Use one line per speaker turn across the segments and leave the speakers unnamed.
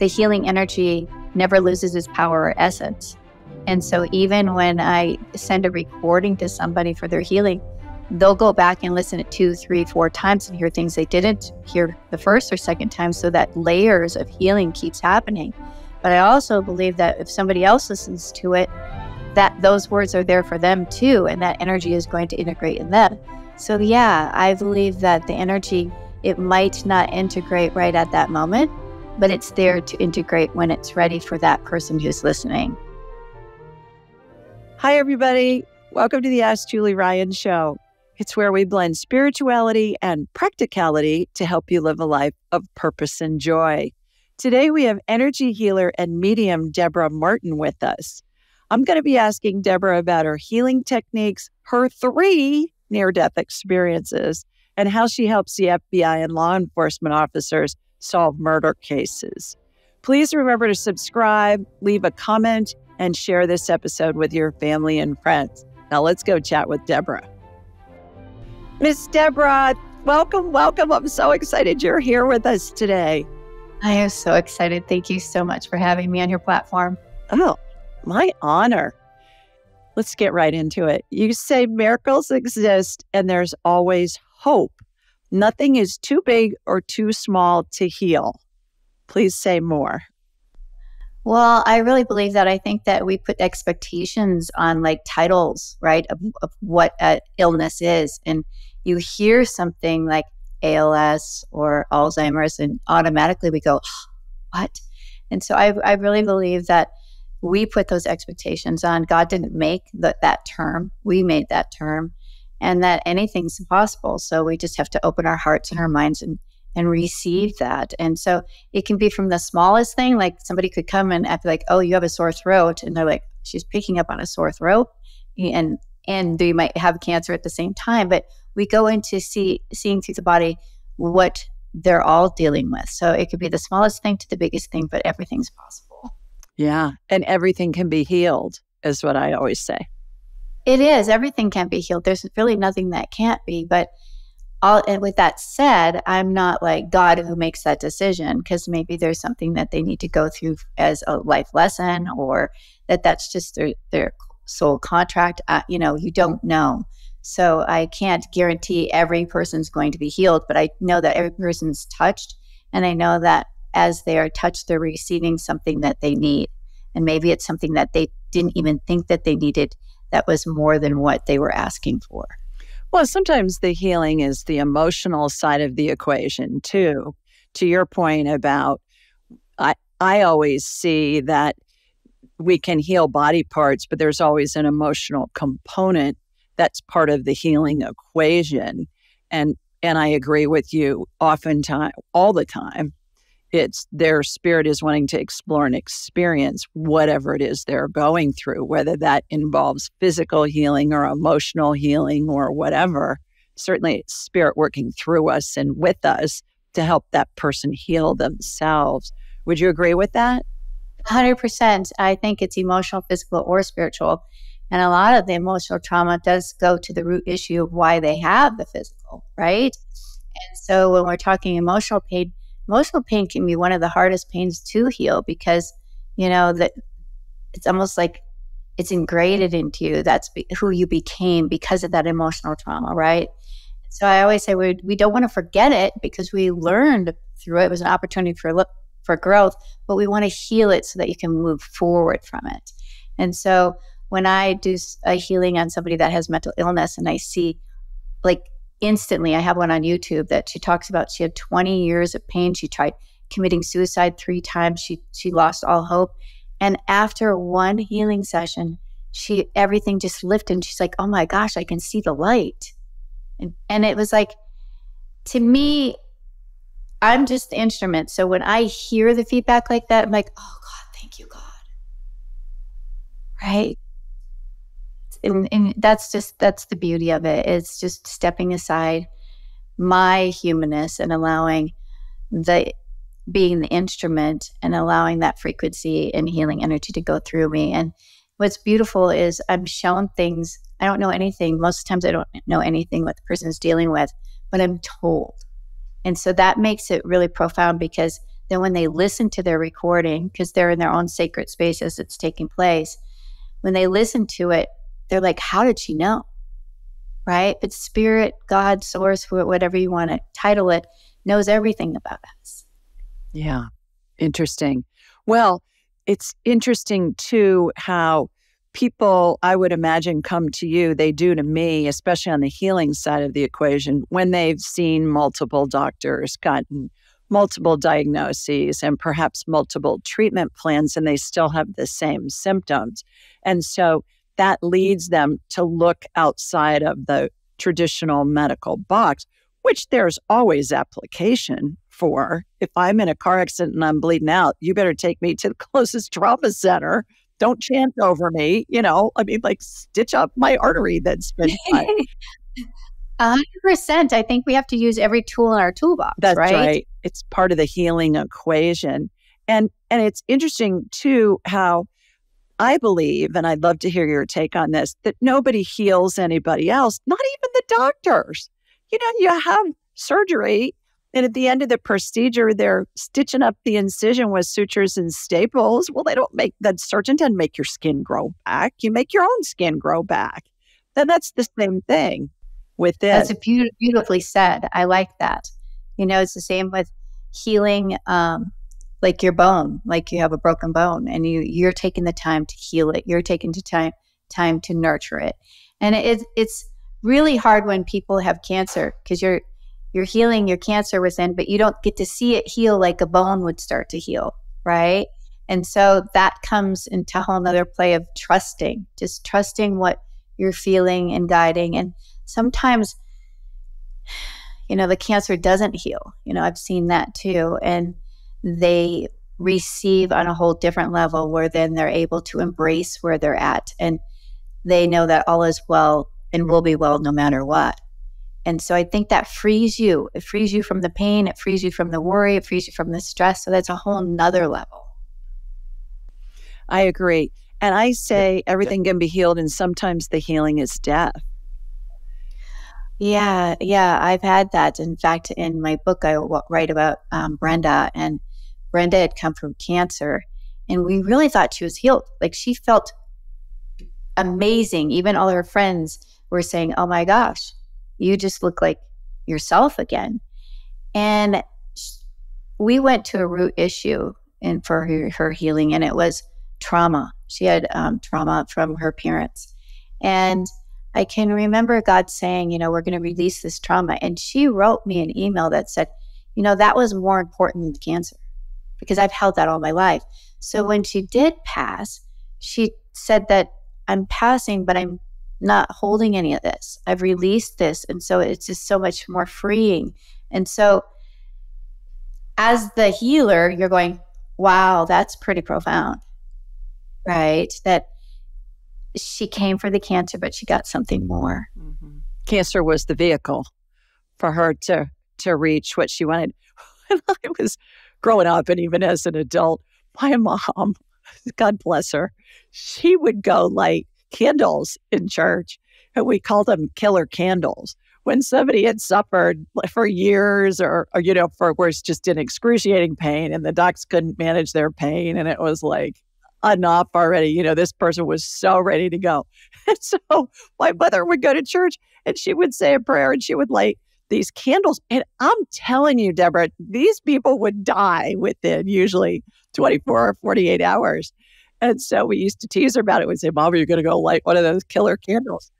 the healing energy never loses its power or essence. And so even when I send a recording to somebody for their healing, they'll go back and listen it two, three, four times and hear things they didn't hear the first or second time so that layers of healing keeps happening. But I also believe that if somebody else listens to it, that those words are there for them too, and that energy is going to integrate in them. So yeah, I believe that the energy it might not integrate right at that moment, but it's there to integrate when it's ready for that person who's listening.
Hi, everybody. Welcome to the Ask Julie Ryan Show. It's where we blend spirituality and practicality to help you live a life of purpose and joy. Today, we have energy healer and medium Debra Martin with us. I'm going to be asking Debra about her healing techniques, her three near death experiences, and how she helps the FBI and law enforcement officers solve murder cases. Please remember to subscribe, leave a comment, and share this episode with your family and friends. Now let's go chat with Debra. Miss Debra, welcome, welcome. I'm so excited you're here with us today.
I am so excited. Thank you so much for having me on your platform.
Oh, my honor. Let's get right into it. You say miracles exist and there's always hope. Nothing is too big or too small to heal. Please say more.
Well, I really believe that. I think that we put expectations on like titles, right, of, of what an illness is. And you hear something like ALS or Alzheimer's, and automatically we go, what? And so I, I really believe that we put those expectations on. God didn't make the, that term, we made that term and that anything's possible. So we just have to open our hearts and our minds and and receive that. And so it can be from the smallest thing, like somebody could come and i be like, "Oh, you have a sore throat," and they're like, "She's picking up on a sore throat," and and they might have cancer at the same time. But we go into see seeing through the body what they're all dealing with. So it could be the smallest thing to the biggest thing, but everything's possible.
Yeah, and everything can be healed, is what I always say.
It is. Everything can be healed. There's really nothing that can't be. But all, and with that said, I'm not like God who makes that decision because maybe there's something that they need to go through as a life lesson or that that's just their, their soul contract. Uh, you know, you don't know. So I can't guarantee every person's going to be healed, but I know that every person's touched. And I know that as they are touched, they're receiving something that they need. And maybe it's something that they didn't even think that they needed that was more than what they were asking for.
Well, sometimes the healing is the emotional side of the equation too. To your point about, I, I always see that we can heal body parts, but there's always an emotional component that's part of the healing equation. And and I agree with you oftentimes all the time it's their spirit is wanting to explore and experience whatever it is they're going through, whether that involves physical healing or emotional healing or whatever. Certainly, spirit working through us and with us to help that person heal themselves. Would you agree with that?
100%. I think it's emotional, physical, or spiritual. And a lot of the emotional trauma does go to the root issue of why they have the physical, right? And so when we're talking emotional pain, emotional pain can be one of the hardest pains to heal because you know that it's almost like it's ingrained into you. That's be- who you became because of that emotional trauma right? So i always say we, we don't want to forget it because we learned through it. It was an opportunity for look for growth but we want to heal it so that you can move forward from it. And so when i do a healing on somebody that has mental illness and i see like instantly. I have one on YouTube that she talks about. She had 20 years of pain. She tried committing suicide three times. She she lost all hope. And after one healing session, she everything just lifted and she's like, "Oh my gosh, I can see the light." And and it was like to me I'm just the instrument. So when I hear the feedback like that, I'm like, "Oh god, thank you, God." Right? And, and that's just that's the beauty of it it's just stepping aside my humanness and allowing the being the instrument and allowing that frequency and healing energy to go through me. And what's beautiful is i'm shown things i don't know anything most times i don't know anything what the person is dealing with but i'm told. And so that makes it really profound because then when they listen to their recording, because they're in their own sacred space as it's taking place, when they listen to it, they're like, how did she know? Right? But spirit, God, source, whatever you want to title it, knows everything about us.
Yeah. Interesting. Well, it's interesting too how people, I would imagine, come to you, they do to me, especially on the healing side of the equation, when they've seen multiple doctors, gotten multiple diagnoses, and perhaps multiple treatment plans, and they still have the same symptoms. And so that leads them to look outside of the traditional medical box, which there's always application for. If I'm in a car accident and I'm bleeding out, you better take me to the closest trauma center don't chant over me. You know, I mean, like stitch up my artery that's been.
hundred percent. I think we have to use every tool in our toolbox.
That's
right?
right. It's part of the healing equation, and and it's interesting too how I believe, and I'd love to hear your take on this, that nobody heals anybody else, not even the doctors. You know, you have surgery and at the end of the procedure, they're stitching up the incision with sutures and staples. Well, they don't make that surgeon doesn't make your skin grow back. You make your own skin grow back. Then that's the same thing with this.
That's be- beautifully said. I like that. You know, it's the same with healing, um, like your bone, like you have a broken bone, and you you're taking the time to heal it. You're taking the time time to nurture it, and it's it's really hard when people have cancer because you're you're healing your cancer within, but you don't get to see it heal like a bone would start to heal, right? And so that comes into a whole nother play of trusting, just trusting what you're feeling and guiding. And sometimes, you know, the cancer doesn't heal. You know, I've seen that too. And they receive on a whole different level where then they're able to embrace where they're at. And they know that all is well and will be well no matter what. And so I think that frees you. It frees you from the pain, it frees you from the worry, it frees you from the stress. So that's a whole nother level.
I agree. And I say everything can be healed, and sometimes the healing is death.
Yeah, yeah, I've had that. In fact, in my book, I write about um, Brenda, and Brenda had come from cancer, and we really thought she was healed. Like she felt amazing. Even all her friends were saying, "Oh my gosh, you just look like yourself again. And we went to a root issue and for her, her healing, and it was trauma. She had um, trauma from her parents. And I can remember God saying, you know, we're going to release this trauma. And she wrote me an email that said, you know, that was more important than cancer because I've held that all my life. So when she did pass, she said that I'm passing, but I'm not holding any of this. I've released this. And so it's just so much more freeing. And so as the healer, you're going, wow, that's pretty profound. Right? That she came for the cancer, but she got something more.
Mm-hmm. Cancer was the vehicle for her to to reach what she wanted. I was growing up and even as an adult, my mom, God bless her, she would go like candles in church, and we called them killer candles. When somebody had suffered for years or, or you know, for was just in excruciating pain and the docs couldn't manage their pain and it was like enough already. You know, this person was so ready to go. And so my mother would go to church and she would say a prayer and she would light these candles. And I'm telling you, Debra, these people would die within usually 24 or 48 hours. And so we used to tease her about it. We'd say, Mom, are you going to go light one of those killer candles?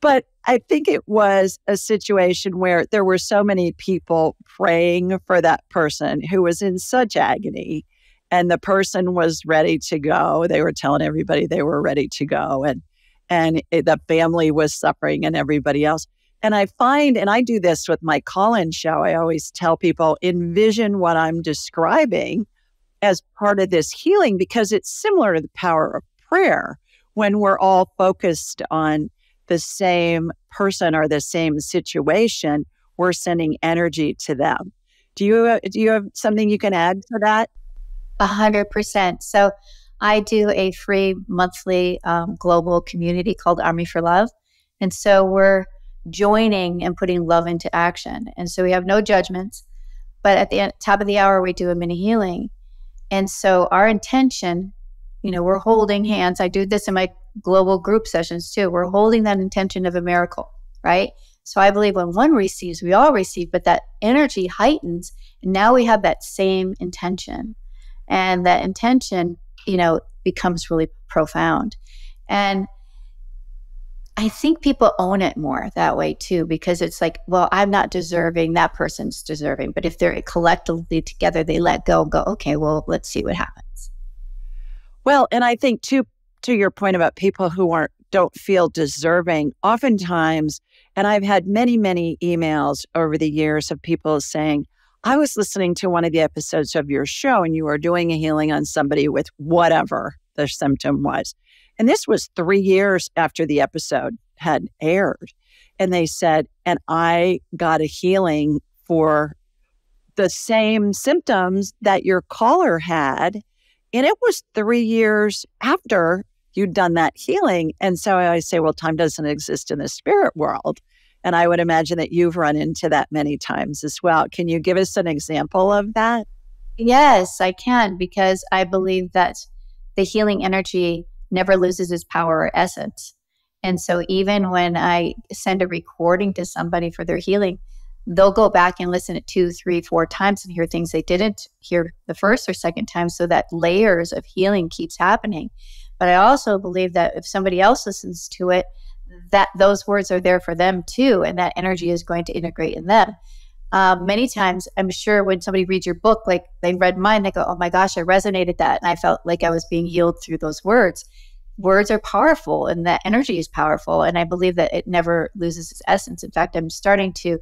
But I think it was a situation where there were so many people praying for that person who was in such agony. And the person was ready to go. They were telling everybody they were ready to go. And and the family was suffering and everybody else. And I find, and I do this with my call in show, I always tell people envision what I'm describing as part of this healing because it's similar to the power of prayer. When we're all focused on the same person or the same situation we're sending energy to them. Do you uh, do you have something you can add to that?
A hundred percent. So i do a free monthly um, global community called army for love. And so we're joining and putting love into action and so we have no judgments But at the end, top of the hour, we do a mini healing. And so our intention, you know, we're holding hands. I do this in my global group sessions too. We're holding that intention of a miracle, right? So I believe when one receives, we all receive, but that energy heightens. And now we have that same intention. And that intention, you know, becomes really profound. And I think people own it more that way too, because it's like, well, I'm not deserving, that person's deserving. But if they're collectively together, they let go and go, okay, well, let's see what happens.
Well, and I think too, to your point about people who aren't don't feel deserving, oftentimes, and I've had many, many emails over the years of people saying, I was listening to one of the episodes of your show and you were doing a healing on somebody with whatever the symptom was. And this was three years after the episode had aired. And they said, and I got a healing for the same symptoms that your caller had. And it was three years after you'd done that healing. And so I say, well, time doesn't exist in the spirit world. And I would imagine that you've run into that many times as well. Can you give us an example of that?
Yes, I can, because I believe that the healing energy never loses its power or essence. And so even when I send a recording to somebody for their healing, they'll go back and listen it two, three, four times and hear things they didn't hear the first or second time so that layers of healing keeps happening. But I also believe that if somebody else listens to it, that those words are there for them too, and that energy is going to integrate in them. Um, many times, I'm sure when somebody reads your book, like they read mine, they go, "Oh my gosh, I resonated that," and I felt like I was being healed through those words. Words are powerful, and that energy is powerful, and I believe that it never loses its essence. In fact, I'm starting to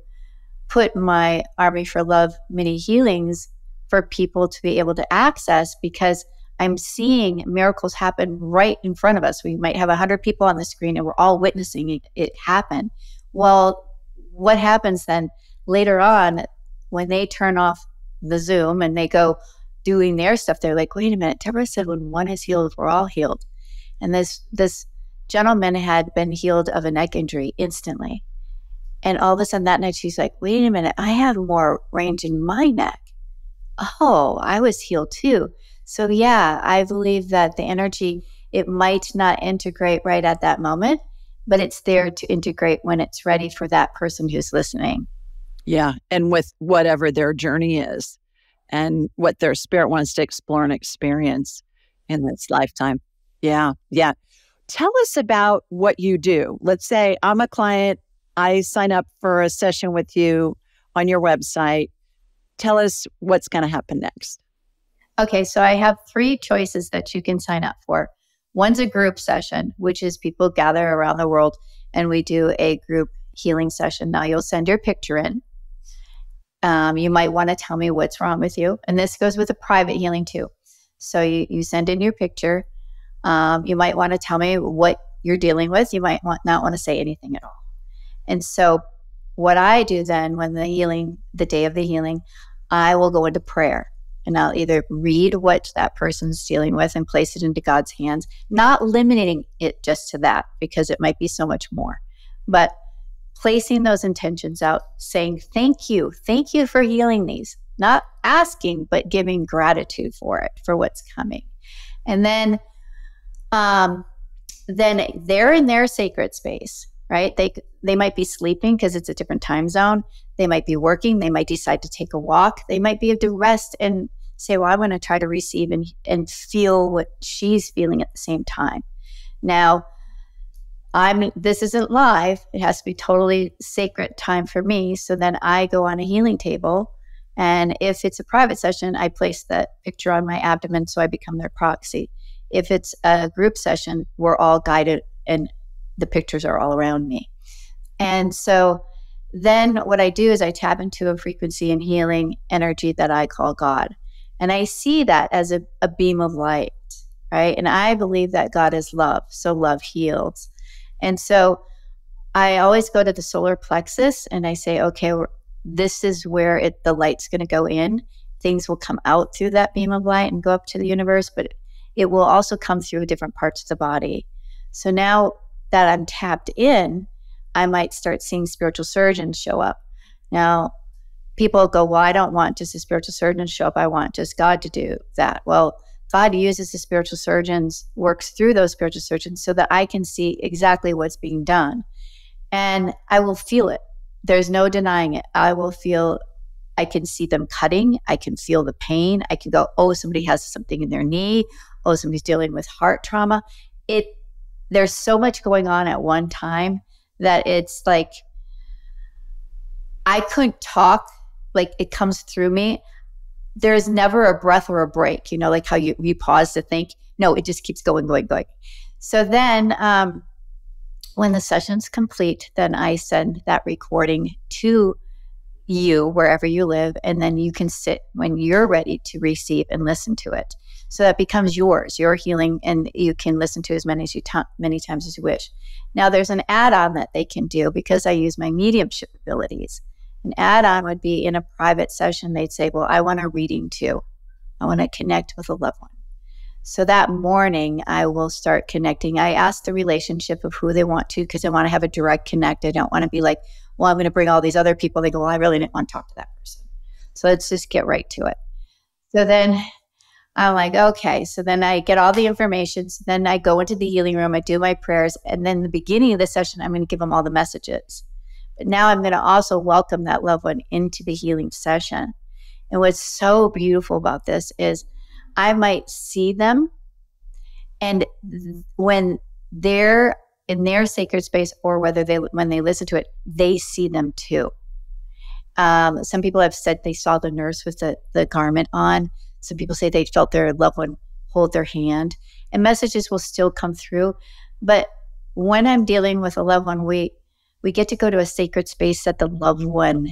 put my Army for Love mini healings for people to be able to access because I'm seeing miracles happen right in front of us. We might have 100 people on the screen and we're all witnessing it, it happen. Well, what happens then later on when they turn off the Zoom and they go doing their stuff? They're like, wait a minute, Debra said when one is healed, we're all healed. And this, this gentleman had been healed of a neck injury instantly. And all of a sudden that night, she's like, wait a minute, I have more range in my neck. Oh, I was healed too. So, yeah, I believe that the energy, it might not integrate right at that moment, but it's there to integrate when it's ready for that person who's listening.
Yeah. And with whatever their journey is and what their spirit wants to explore and experience in this lifetime. Yeah. Yeah. Tell us about what you do. Let's say I'm a client, I sign up for a session with you on your website. Tell us what's going to happen next.
Okay, so I have three choices that you can sign up for. One's a group session, which is people gather around the world and we do a group healing session. Now you'll send your picture in. Um, you might want to tell me what's wrong with you. And this goes with a private healing too. So you, you send in your picture. Um, you might want to tell me what you're dealing with. You might want, not want to say anything at all. And so what I do then when the healing, the day of the healing, I will go into prayer and I'll either read what that person's dealing with and place it into God's hands, not limiting it just to that because it might be so much more, but placing those intentions out, saying, Thank you. Thank you for healing these, not asking, but giving gratitude for it, for what's coming. And then, um, then they're in their sacred space, right? They they might be sleeping because it's a different time zone. They might be working. They might decide to take a walk. They might be able to rest and say, well, I want to try to receive and, and feel what she's feeling at the same time. Now, I'm this isn't live. It has to be totally sacred time for me. So then I go on a healing table. And if it's a private session, I place that picture on my abdomen so I become their proxy. If it's a group session, we're all guided and the pictures are all around me. And so then what I do is I tap into a frequency and healing energy that I call God. And I see that as a, a beam of light, right? And I believe that God is love. So love heals. And so I always go to the solar plexus and I say, okay, this is where it, the light's going to go in. Things will come out through that beam of light and go up to the universe, but it will also come through different parts of the body. So now that I'm tapped in, I might start seeing spiritual surgeons show up. Now, people go, Well, I don't want just a spiritual surgeon to show up. I want just God to do that. Well, God uses the spiritual surgeons, works through those spiritual surgeons so that I can see exactly what's being done. And I will feel it. There's no denying it. I will feel, I can see them cutting. I can feel the pain. I can go, oh, somebody has something in their knee. Oh, somebody's dealing with heart trauma. It, there's so much going on at one time that it's like, I couldn't talk. Like it comes through me there's never a breath or a break, you know, like how you, you pause to think. No, it just keeps going, going, going. So then um, when the session's complete, then I send that recording to you wherever you live, and then you can sit when you're ready to receive and listen to it. So that becomes yours, your healing, and you can listen to as many as you t- many times as you wish. Now there's an add-on that they can do because I use my mediumship abilities. An add on would be in a private session, they'd say, Well, I want a reading too. I want to connect with a loved one. So that morning, I will start connecting. I ask the relationship of who they want to because I want to have a direct connect. I don't want to be like, well, I'm going to bring all these other people. They go, well, I really didn't want to talk to that person. So let's just get right to it. So then I'm like, okay. So then I get all the information. So then I go into the healing room. I do my prayers. And then the beginning of the session, I'm going to give them all the messages. But now I'm going to also welcome that loved one into the healing session. And what's so beautiful about this is I might see them. And when they're in their sacred space or whether they when they listen to it, they see them too. Um, some people have said they saw the nurse with the, the garment on. Some people say they felt their loved one hold their hand. And messages will still come through. But when I'm dealing with a loved one, we we get to go to a sacred space that the loved one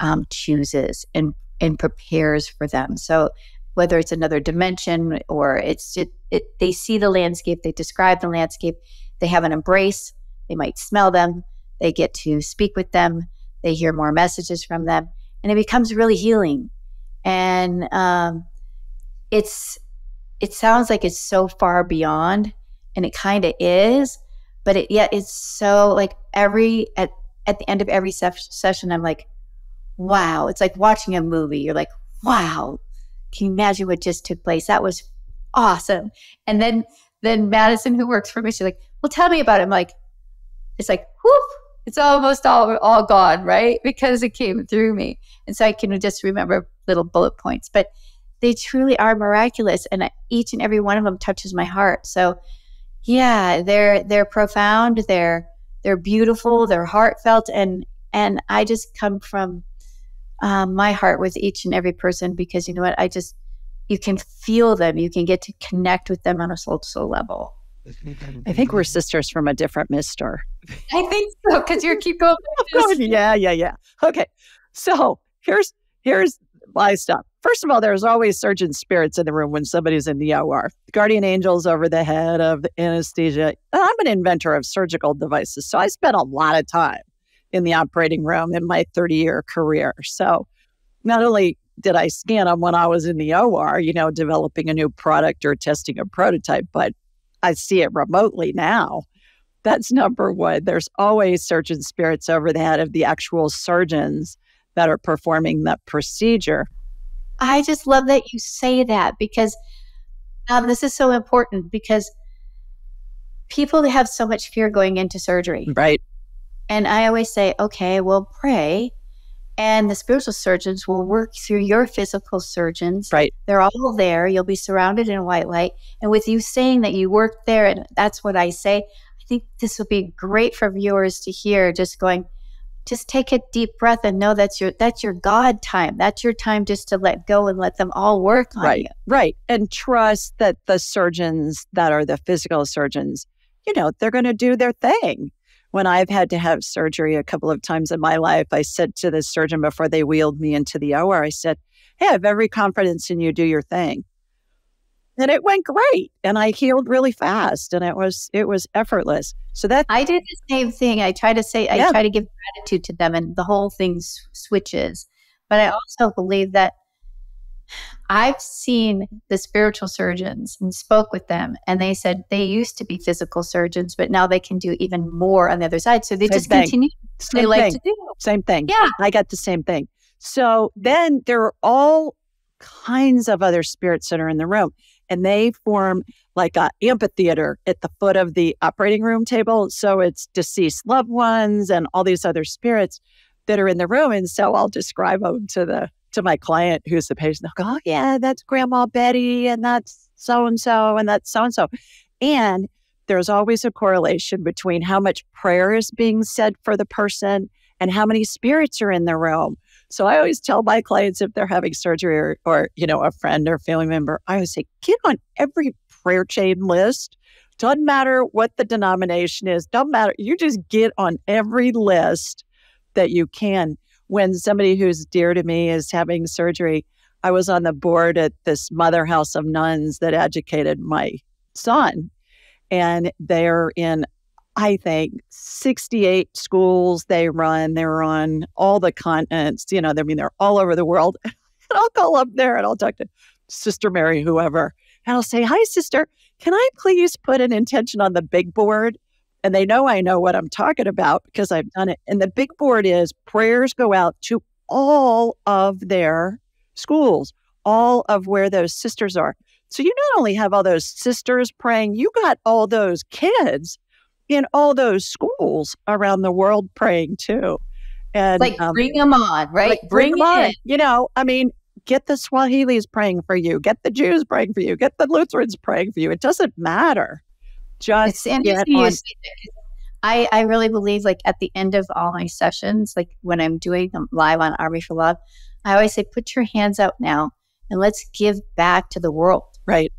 um, chooses and and prepares for them. So whether it's another dimension or it's it, it, they see the landscape, they describe the landscape, they have an embrace, they might smell them, they get to speak with them, they hear more messages from them, and it becomes really healing. And um, it's it sounds like it's so far beyond, and it kind of is, but it yet it's so like every at at the end of every session i'm like wow. It's like watching a movie. You're like wow. Can you imagine what just took place? That was awesome. And then then madison who works for me she's like well tell me about it. I'm like it's like whoop it's almost all all gone right? Because it came through me. And so i can just remember little bullet points. But they truly are miraculous and each and every one of them touches my heart. So yeah, they're they're profound. They're they're beautiful. They're heartfelt, and and I just come from um, my heart with each and every person because you know what? I just you can feel them. You can get to connect with them on a soul to soul level.
I think we're sisters from a different mister.
I think so because you keep going.
yeah, yeah, yeah. Okay, so here's here's my stuff. First of all, there's always surgeon spirits in the room when somebody's in the OR. Guardian angels over the head of anesthesia. I'm an inventor of surgical devices, so I spent a lot of time in the operating room in my 30 year career. So not only did I scan them when I was in the OR, you know, developing a new product or testing a prototype, but I see it remotely now. That's number one. There's always surgeon spirits over the head of the actual surgeons that are performing that procedure.
I just love that you say that because um, this is so important because people have so much fear going into surgery.
Right.
And I always say, okay, well, pray. And the spiritual surgeons will work through your physical surgeons.
Right.
They're all there. You'll be surrounded in white light. And with you saying that you work there, and that's what I say, I think this would be great for viewers to hear just going, just take a deep breath and know that's your that's your god time. That's your time just to let go and let them all work on
right
you.
right. And trust that the surgeons that are the physical surgeons you know they're going to do their thing. When i've had to have surgery a couple of times in my life i said to the surgeon before they wheeled me into the or i said hey i have every confidence in you do your thing and it went great and i healed really fast and it was it was effortless. So that
i did the same thing. I try to say yeah. i try to give gratitude to them and the whole thing s- switches. But i also believe that i've seen the spiritual surgeons and spoke with them and they said they used to be physical surgeons but now they can do even more on the other side. So they same just thing. continue
same they like to do. Same thing.
Yeah.
I got the same thing. So then there are all kinds of other spirits that are in the room and they form like an amphitheater at the foot of the operating room table. So it's deceased loved ones and all these other spirits that are in the room. And so I'll describe them to the to my client who's the patient. They'll go, Oh yeah, that's Grandma Betty and that's so and so and that's so and so. And there's always a correlation between how much prayer is being said for the person and how many spirits are in the room. So I always tell my clients if they're having surgery or, or you know, a friend or family member, I always say, get on every prayer chain list. Doesn't matter what the denomination is, don't matter. You just get on every list that you can. When somebody who's dear to me is having surgery, I was on the board at this mother house of nuns that educated my son. And they're in I think 68 schools they run. They're on all the continents. You know, I mean, they're all over the world. and I'll call up there and I'll talk to Sister Mary, whoever, and I'll say, Hi, sister, can I please put an intention on the big board? And they know I know what I'm talking about because I've done it. And the big board is prayers go out to all of their schools, all of where those sisters are. So you not only have all those sisters praying, you got all those kids in all those schools around the world praying too.
And like um, bring them on, right? Like
bring, bring them on. You know, I mean, get the Swahilis praying for you, get the Jews praying for you, get the Lutherans praying for you. It doesn't matter. Just get on.
I, I really believe like at the end of all my sessions, like when I'm doing them live on Army for Love, I always say, put your hands out now and let's give back to the world.
Right.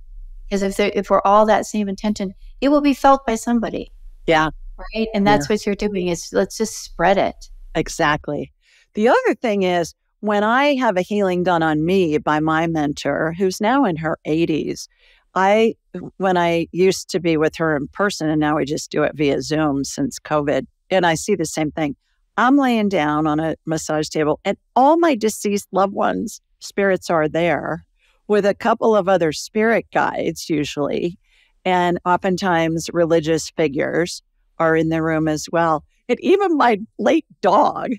Because if, if we're all that same intention, it will be felt by somebody.
Yeah.
Right. And that's yeah. what you're doing is let's just spread it.
Exactly. The other thing is when I have a healing done on me by my mentor, who's now in her 80s, I, when I used to be with her in person, and now we just do it via Zoom since COVID, and I see the same thing. I'm laying down on a massage table, and all my deceased loved ones' spirits are there with a couple of other spirit guides, usually and oftentimes religious figures are in the room as well. And even my late dog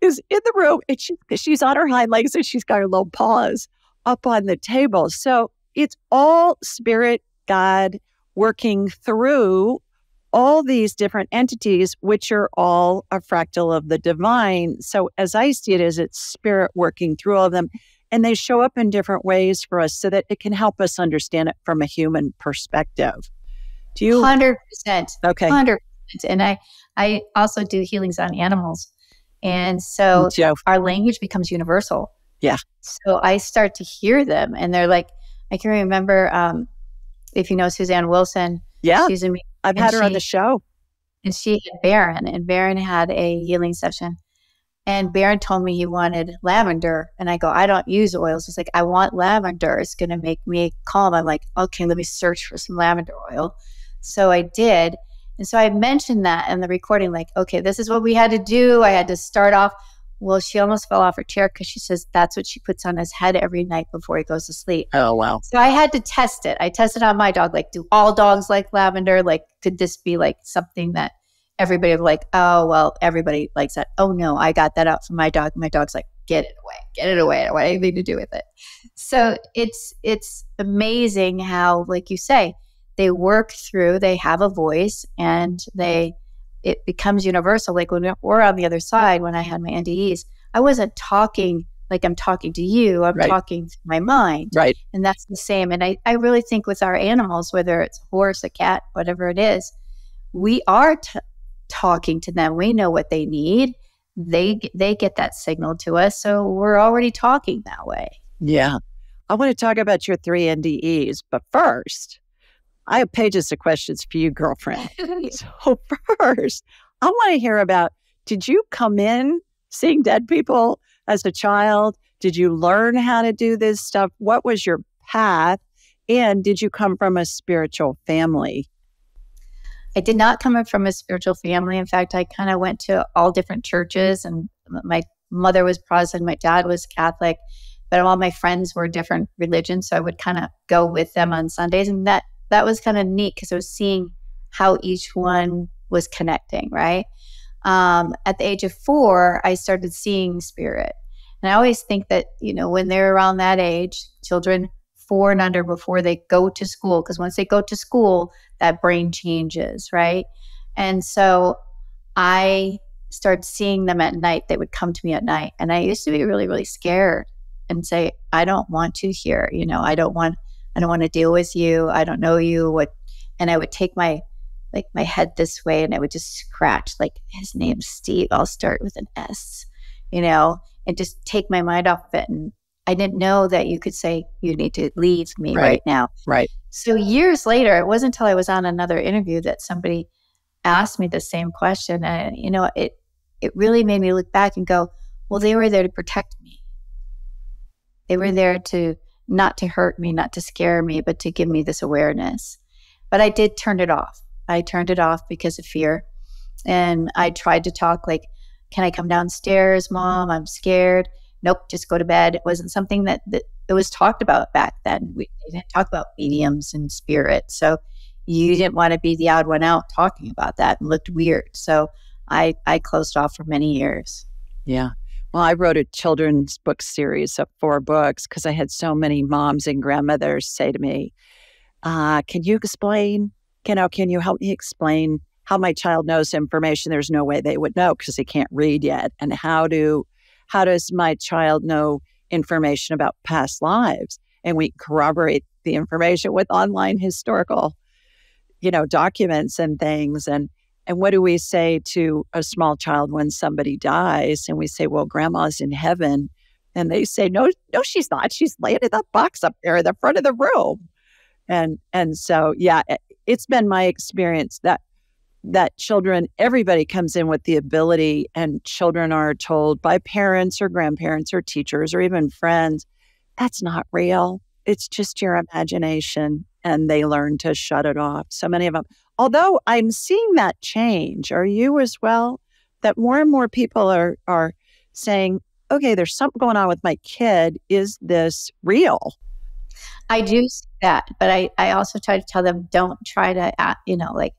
is in the room and she, she's on her hind legs and she's got her little paws up on the table. So it's all spirit, God working through all these different entities, which are all a fractal of the divine. So as I see it, is it's spirit working through all of them and they show up in different ways for us so that it can help us understand it from a human perspective.
Do you 100%.
Okay.
100%. And I I also do healings on animals. And so our language becomes universal.
Yeah.
So I start to hear them and they're like I can remember um, if you know Suzanne Wilson.
Yeah. She's in, I've had her she, on the show.
And she had Baron and Baron had a healing session and Baron told me he wanted lavender. And I go, I don't use oils. He's like, I want lavender. It's going to make me calm. I'm like, okay, let me search for some lavender oil. So I did. And so I mentioned that in the recording, like, okay, this is what we had to do. I had to start off. Well, she almost fell off her chair because she says that's what she puts on his head every night before he goes to sleep.
Oh, wow.
So I had to test it. I tested on my dog. Like, do all dogs like lavender? Like, could this be like something that everybody was like, oh, well, everybody likes that. Oh, no, I got that out from my dog. My dog's like, get it away, get it away. I don't want anything to do with it. So it's it's amazing how, like you say, they work through. They have a voice, and they it becomes universal. Like when we're on the other side, when I had my NDEs, I wasn't talking like I'm talking to you. I'm right. talking to my mind.
Right.
And that's the same. And I, I really think with our animals, whether it's a horse, a cat, whatever it is, we are t- talking to them. We know what they need. They they get that signal to us, so we're already talking that way.
Yeah. I want to talk about your three NDEs, but first, I have pages of questions for you, girlfriend. so first, I want to hear about did you come in seeing dead people as a child? Did you learn how to do this stuff? What was your path? And did you come from a spiritual family?
I did not come from a spiritual family. In fact, I kind of went to all different churches, and my mother was Protestant, my dad was Catholic, but all my friends were different religions. So I would kind of go with them on Sundays, and that that was kind of neat because I was seeing how each one was connecting. Right. Um, at the age of four, I started seeing spirit, And I always think that, you know, when they're around that age, children four and under before they go to school, because once they go to school, that brain changes, right? And so I started seeing them at night. They would come to me at night. And I used to be really, really scared and say, I don't want to hear, you know, I don't want, I don't want to deal with you. I don't know you. What, and I would take my, like my head this way and I would just scratch, like his name's Steve. I'll start with an S, you know, and just take my mind off of it. And I didn't know that you could say, you need to leave me right, right now.
Right.
So years later, it wasn't until I was on another interview that somebody asked me the same question. And, you know, it, it really made me look back and go, well, they were there to protect me. They were there to not to hurt me, not to scare me, but to give me this awareness. But I did turn it off. I turned it off because of fear. And I tried to talk like, can I come downstairs, mom? I'm scared. Nope, just go to bed. It wasn't something that, that it was talked about back then. We didn't talk about mediums and spirit. So you didn't want to be the odd one out talking about that and looked weird. So I, I closed off for many years.
Yeah. Well, I wrote a children's book series of four books because I had so many moms and grandmothers say to me, uh, Can you explain? You know, can you help me explain how my child knows information there's no way they would know because they can't read yet? And how do how does my child know information about past lives? And we corroborate the information with online historical, you know, documents and things. And and what do we say to a small child when somebody dies? And we say, well, grandma's in heaven. And they say, no, no, she's not. She's laying in that box up there in the front of the room. And and so, yeah, it's been my experience that that children, everybody comes in with the ability, and children are told by parents or grandparents or teachers or even friends, that's not real. It's just your imagination. And they learn to shut it off. So many of them, although I'm seeing that change, are you as well? That more and more people are are saying, okay, there's something going on with my kid. Is this real?
I do see that, but I, I also try to tell them don't try to, uh, you know, like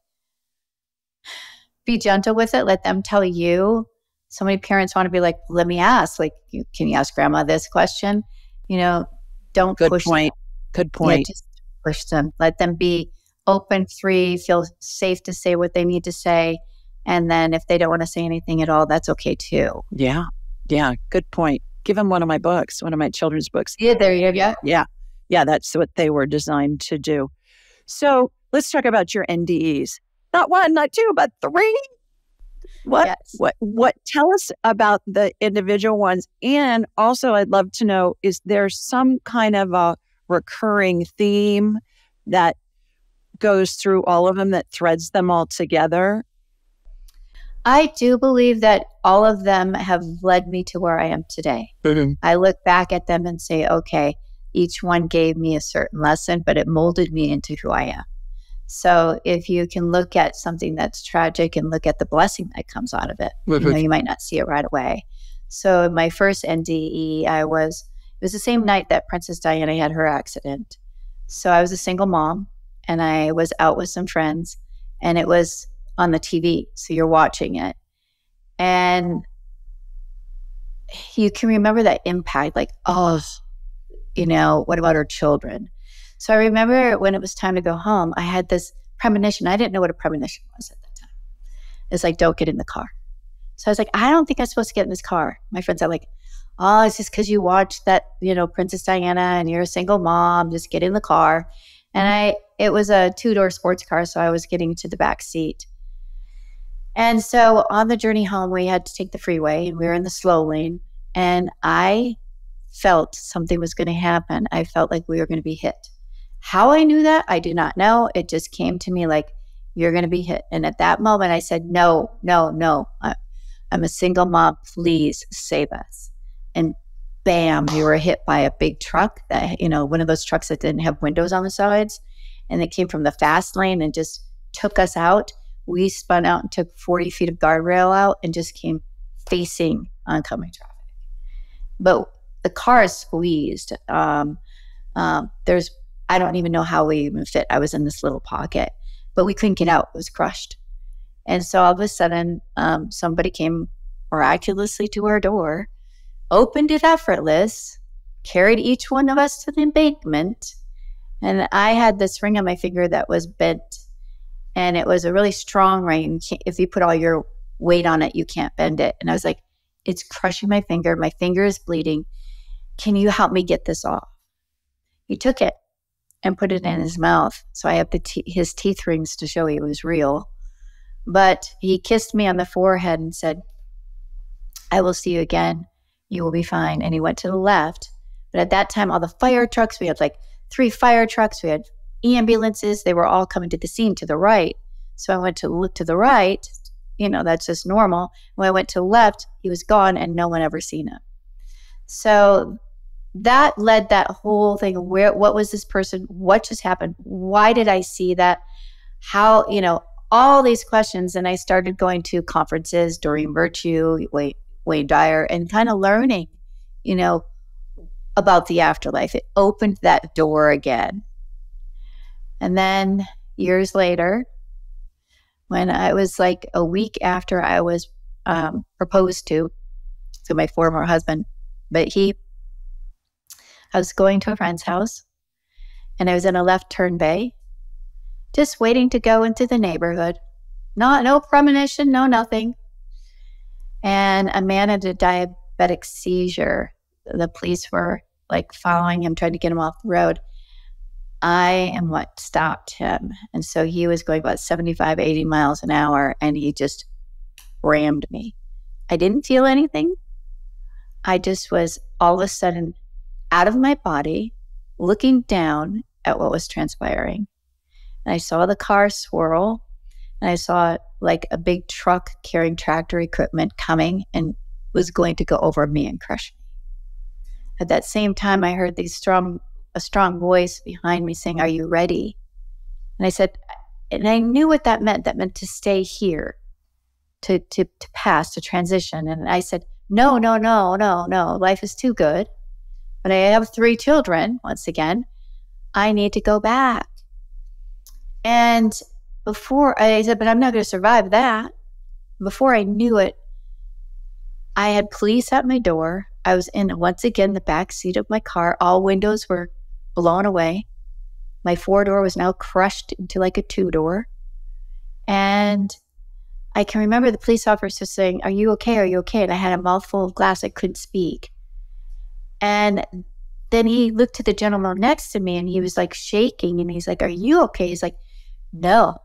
be gentle with it. Let them tell you. So many parents want to be like, let me ask, like, you, can you ask grandma this question? You know, don't
Good
push
point.
Them.
Good point.
Yeah, just push them. Let them be open, free, feel safe to say what they need to say. And then if they don't want to say anything at all, that's okay too.
Yeah. Yeah. Good point. Give them one of my books, one of my children's books.
Yeah, there you go.
Yeah. Yeah. Yeah. That's what they were designed to do. So let's talk about your NDEs. Not one, not two, but three. What yes. what what tell us about the individual ones and also I'd love to know is there some kind of a recurring theme that goes through all of them that threads them all together?
I do believe that all of them have led me to where I am today. Mm-hmm. I look back at them and say, okay, each one gave me a certain lesson, but it molded me into who I am. So if you can look at something that's tragic and look at the blessing that comes out of it, you know, you might not see it right away. So my first NDE, I was it was the same night that Princess Diana had her accident. So I was a single mom and I was out with some friends and it was on the TV. So you're watching it. And you can remember that impact like, oh, you know, what about our children? So I remember when it was time to go home, I had this premonition. I didn't know what a premonition was at that time. It's like, don't get in the car. So I was like, I don't think I'm supposed to get in this car. My friends are like, oh, it's just because you watched that, you know, Princess Diana and you're a single mom, just get in the car. And I, it was a two door sports car, so I was getting to the back seat. And so on the journey home, we had to take the freeway and we were in the slow lane. And I felt something was going to happen. I felt like we were going to be hit. How I knew that, I do not know. It just came to me like, you're going to be hit. And at that moment, I said, no, no, no. I'm a single mom. Please save us. And bam, you were hit by a big truck that, you know, one of those trucks that didn't have windows on the sides. And it came from the fast lane and just took us out. We spun out and took 40 feet of guardrail out and just came facing oncoming traffic. But the car is squeezed. Um, um, there's, I don't even know how we even fit. I was in this little pocket, but we couldn't get out. It was crushed. And so all of a sudden, um, somebody came miraculously to our door opened it effortless, carried each one of us to the embankment. And I had this ring on my finger that was bent, and it was a really strong ring. If you put all your weight on it, you can't bend it. And I was like, it's crushing my finger. My finger is bleeding. Can you help me get this off? He took it and put it in his mouth. So I have the te- his teeth rings to show he was real. But he kissed me on the forehead and said, I will see you again. You will be fine. And he went to the left. But at that time, all the fire trucks, we had like three fire trucks, we had ambulances, they were all coming to the scene to the right. So I went to look to the right. You know, that's just normal. When I went to left, he was gone and no one ever seen him. So that led that whole thing where what was this person what just happened? Why did i see that? How you know all these questions and i started going to conferences Doreen Virtue wayne, wayne dyer and kind of learning you know about the afterlife. It opened that door again. And then years later when i was like a week after i was um, proposed to to my former husband but he I was going to a friend's house and I was in a left turn bay, just waiting to go into the neighborhood. Not no premonition, no nothing. And a man had a diabetic seizure. The police were like following him, trying to get him off the road. I am what stopped him. And so he was going about 75, 80 miles an hour and he just rammed me. I didn't feel anything. I just was all of a sudden out of my body, looking down at what was transpiring. And I saw the car swirl, and I saw like a big truck carrying tractor equipment coming and was going to go over me and crush me. At that same time, I heard these strong, a strong voice behind me saying, Are you ready? And I said, and I knew what that meant. That meant to stay here, to, to, to pass, to transition. And I said, No, no, no, no, no. Life is too good but I have three children, once again, I need to go back. And before I said, but I'm not going to survive that. Before I knew it, I had police at my door. I was in once again the back seat of my car. All windows were blown away. My four door was now crushed into like a two door. And I can remember the police officer saying, Are you okay? Are you okay? And I had a mouthful of glass. I couldn't speak. And then he looked to the gentleman next to me and he was like shaking and he's like, Are you okay? He's like, No,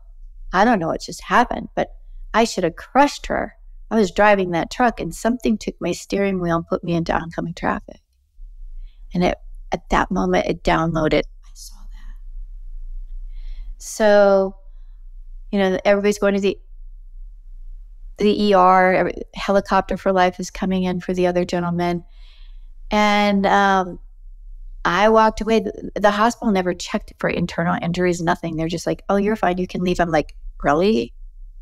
I don't know what just happened, but I should have crushed her. I was driving that truck and something took my steering wheel and put me into oncoming traffic. And it, at that moment, it downloaded. I saw that. So, you know, everybody's going to the the ER. Helicopter for life is coming in for the other gentleman and um, I walked away. The, hospital never checked for internal injuries, nothing. They're just like, oh, you're fine. You can leave. I'm like, really?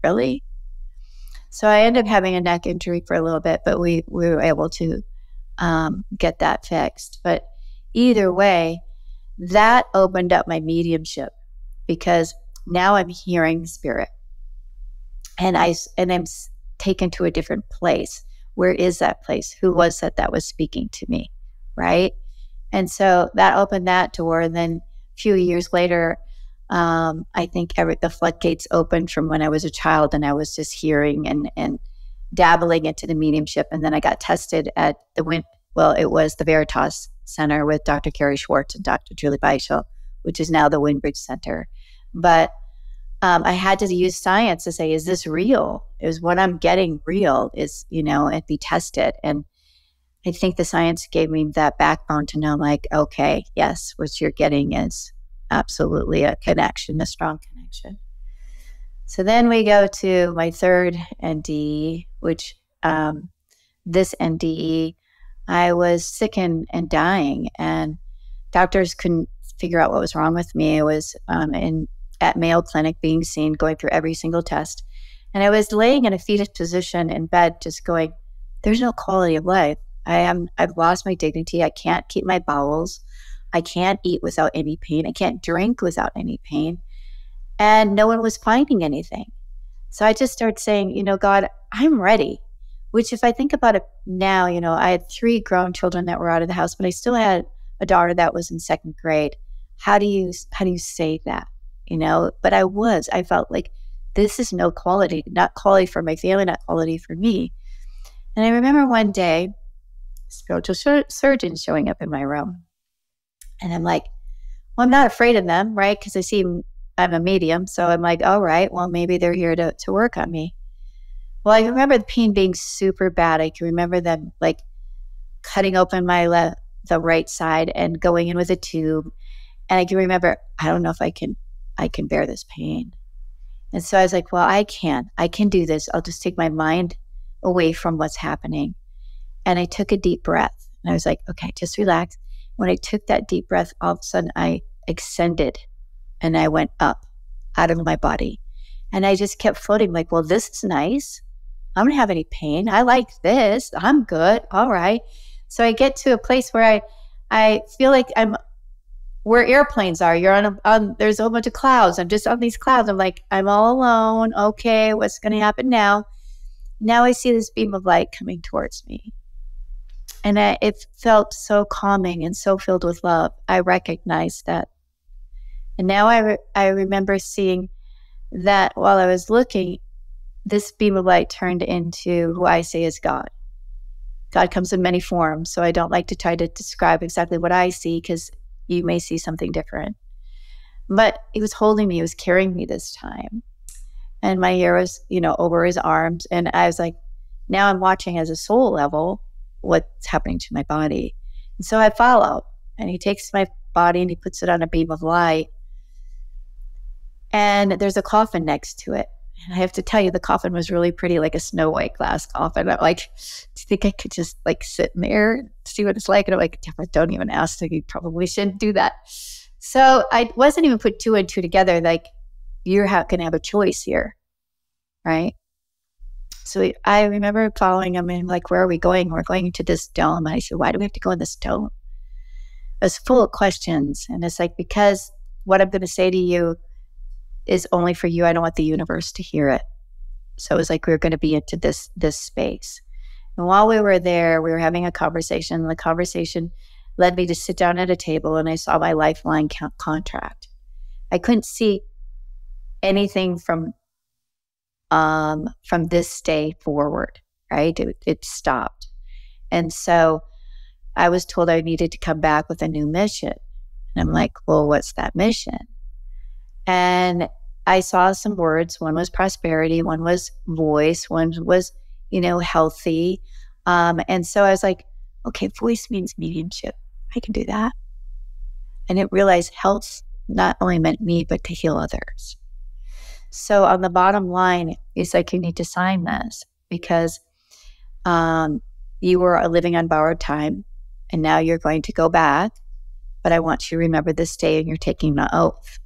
Really? So I ended up having a neck injury for a little bit, but we, we were able to um, get that fixed. But either way, that opened up my mediumship because now I'm hearing spirit and I and I'm taken to a different place where is that place? Who was that that was speaking to me? Right. And so that opened that door. And then a few years later, um, I think every, the floodgates opened from when I was a child and I was just hearing and, and dabbling into the mediumship. And then I got tested at the Win. Well, it was the Veritas Center with Dr. Gary Schwartz and Dr. Julie Beischel, which is now the Windbridge Center. But um, I had to use science to say, is this real? Is what I'm getting real? Is, you know, and be tested. And I think the science gave me that backbone to know, like, okay, yes, what you're getting is absolutely a connection, a strong connection. So then we go to my third NDE, which um, this NDE, I was sick and, and dying, and doctors couldn't figure out what was wrong with me. It was um, in at Mayo Clinic being seen, going through every single test. And I was laying in a fetus position in bed, just going, there's no quality of life. I am, I've lost my dignity. I can't keep my bowels. I can't eat without any pain. I can't drink without any pain. And no one was finding anything. So I just started saying, you know, God, I'm ready. which if I think about it now, you know, I had three grown children that were out of the house, but I still had a daughter that was in second grade. How do you how do you say that? You know, but I was, I felt like this is no quality, not quality for my family, not quality for me. And I remember one day, spiritual sur- surgeon showing up in my room. And I'm like, well, I'm not afraid of them, right? Because I see I'm a medium. So I'm like, all right, well, maybe they're here to, to work on me. Well, I remember the pain being super bad. I can remember them like cutting open my left, the right side and going in with a tube. And I can remember, I don't know if I can, I can bear this pain. And so I was like, well, I can, I can do this. I'll just take my mind away from what's happening. And I took a deep breath and I was like, okay, just relax. When I took that deep breath, all of a sudden I extended and I went up out of my body. And I just kept floating, like, well, this is nice. I don't have any pain. I like this. I'm good. All right. So I get to a place where I, I feel like I'm where airplanes are. You're on, a, on there's a whole bunch of clouds. I'm just on these clouds. I'm like, I'm all alone. Okay, what's going to happen now? Now I see this beam of light coming towards me. And I, it felt so calming and so filled with love. I recognized that. And now I, re- I remember seeing that while I was looking, this beam of light turned into who I say is God. God comes in many forms, so I don't like to try to describe exactly what I see because you may see something different. But he was holding me, he was carrying me this time. And my hair was, you know, over his arms. And I was like, now I'm watching as a soul level what's happening to my body. And so I follow. And he takes my body and he puts it on a beam of light. And there's a coffin next to it. I have to tell you, the coffin was really pretty, like a snow white glass coffin. I'm like, do you think I could just like sit in there see what it's like? And I'm like, don't even ask. So you probably shouldn't do that. So I wasn't even put two and two together. Like, you're going to have a choice here. Right. So I remember following him and like, where are we going? We're going to this dome. And I said, why do we have to go in this dome? It was full of questions. And it's like, because what I'm going to say to you is only for you. I don't want the universe to hear it. So it was like we were going to be into this this space. And while we were there, we were having a conversation. The conversation led me to sit down at a table, and I saw my lifeline contract. I couldn't see anything from um, from this day forward. Right, it, it stopped, and so I was told I needed to come back with a new mission. And I'm like, well, what's that mission? And I saw some words. One was prosperity, one was voice, one was, you know, healthy. Um, and so I was like, okay, voice means mediumship. I can do that. And it realized health not only meant me, but to heal others. So on the bottom line, it's like you need to sign this because um, you were living on borrowed time and now you're going to go back. But I want you to remember this day and you're taking the oath.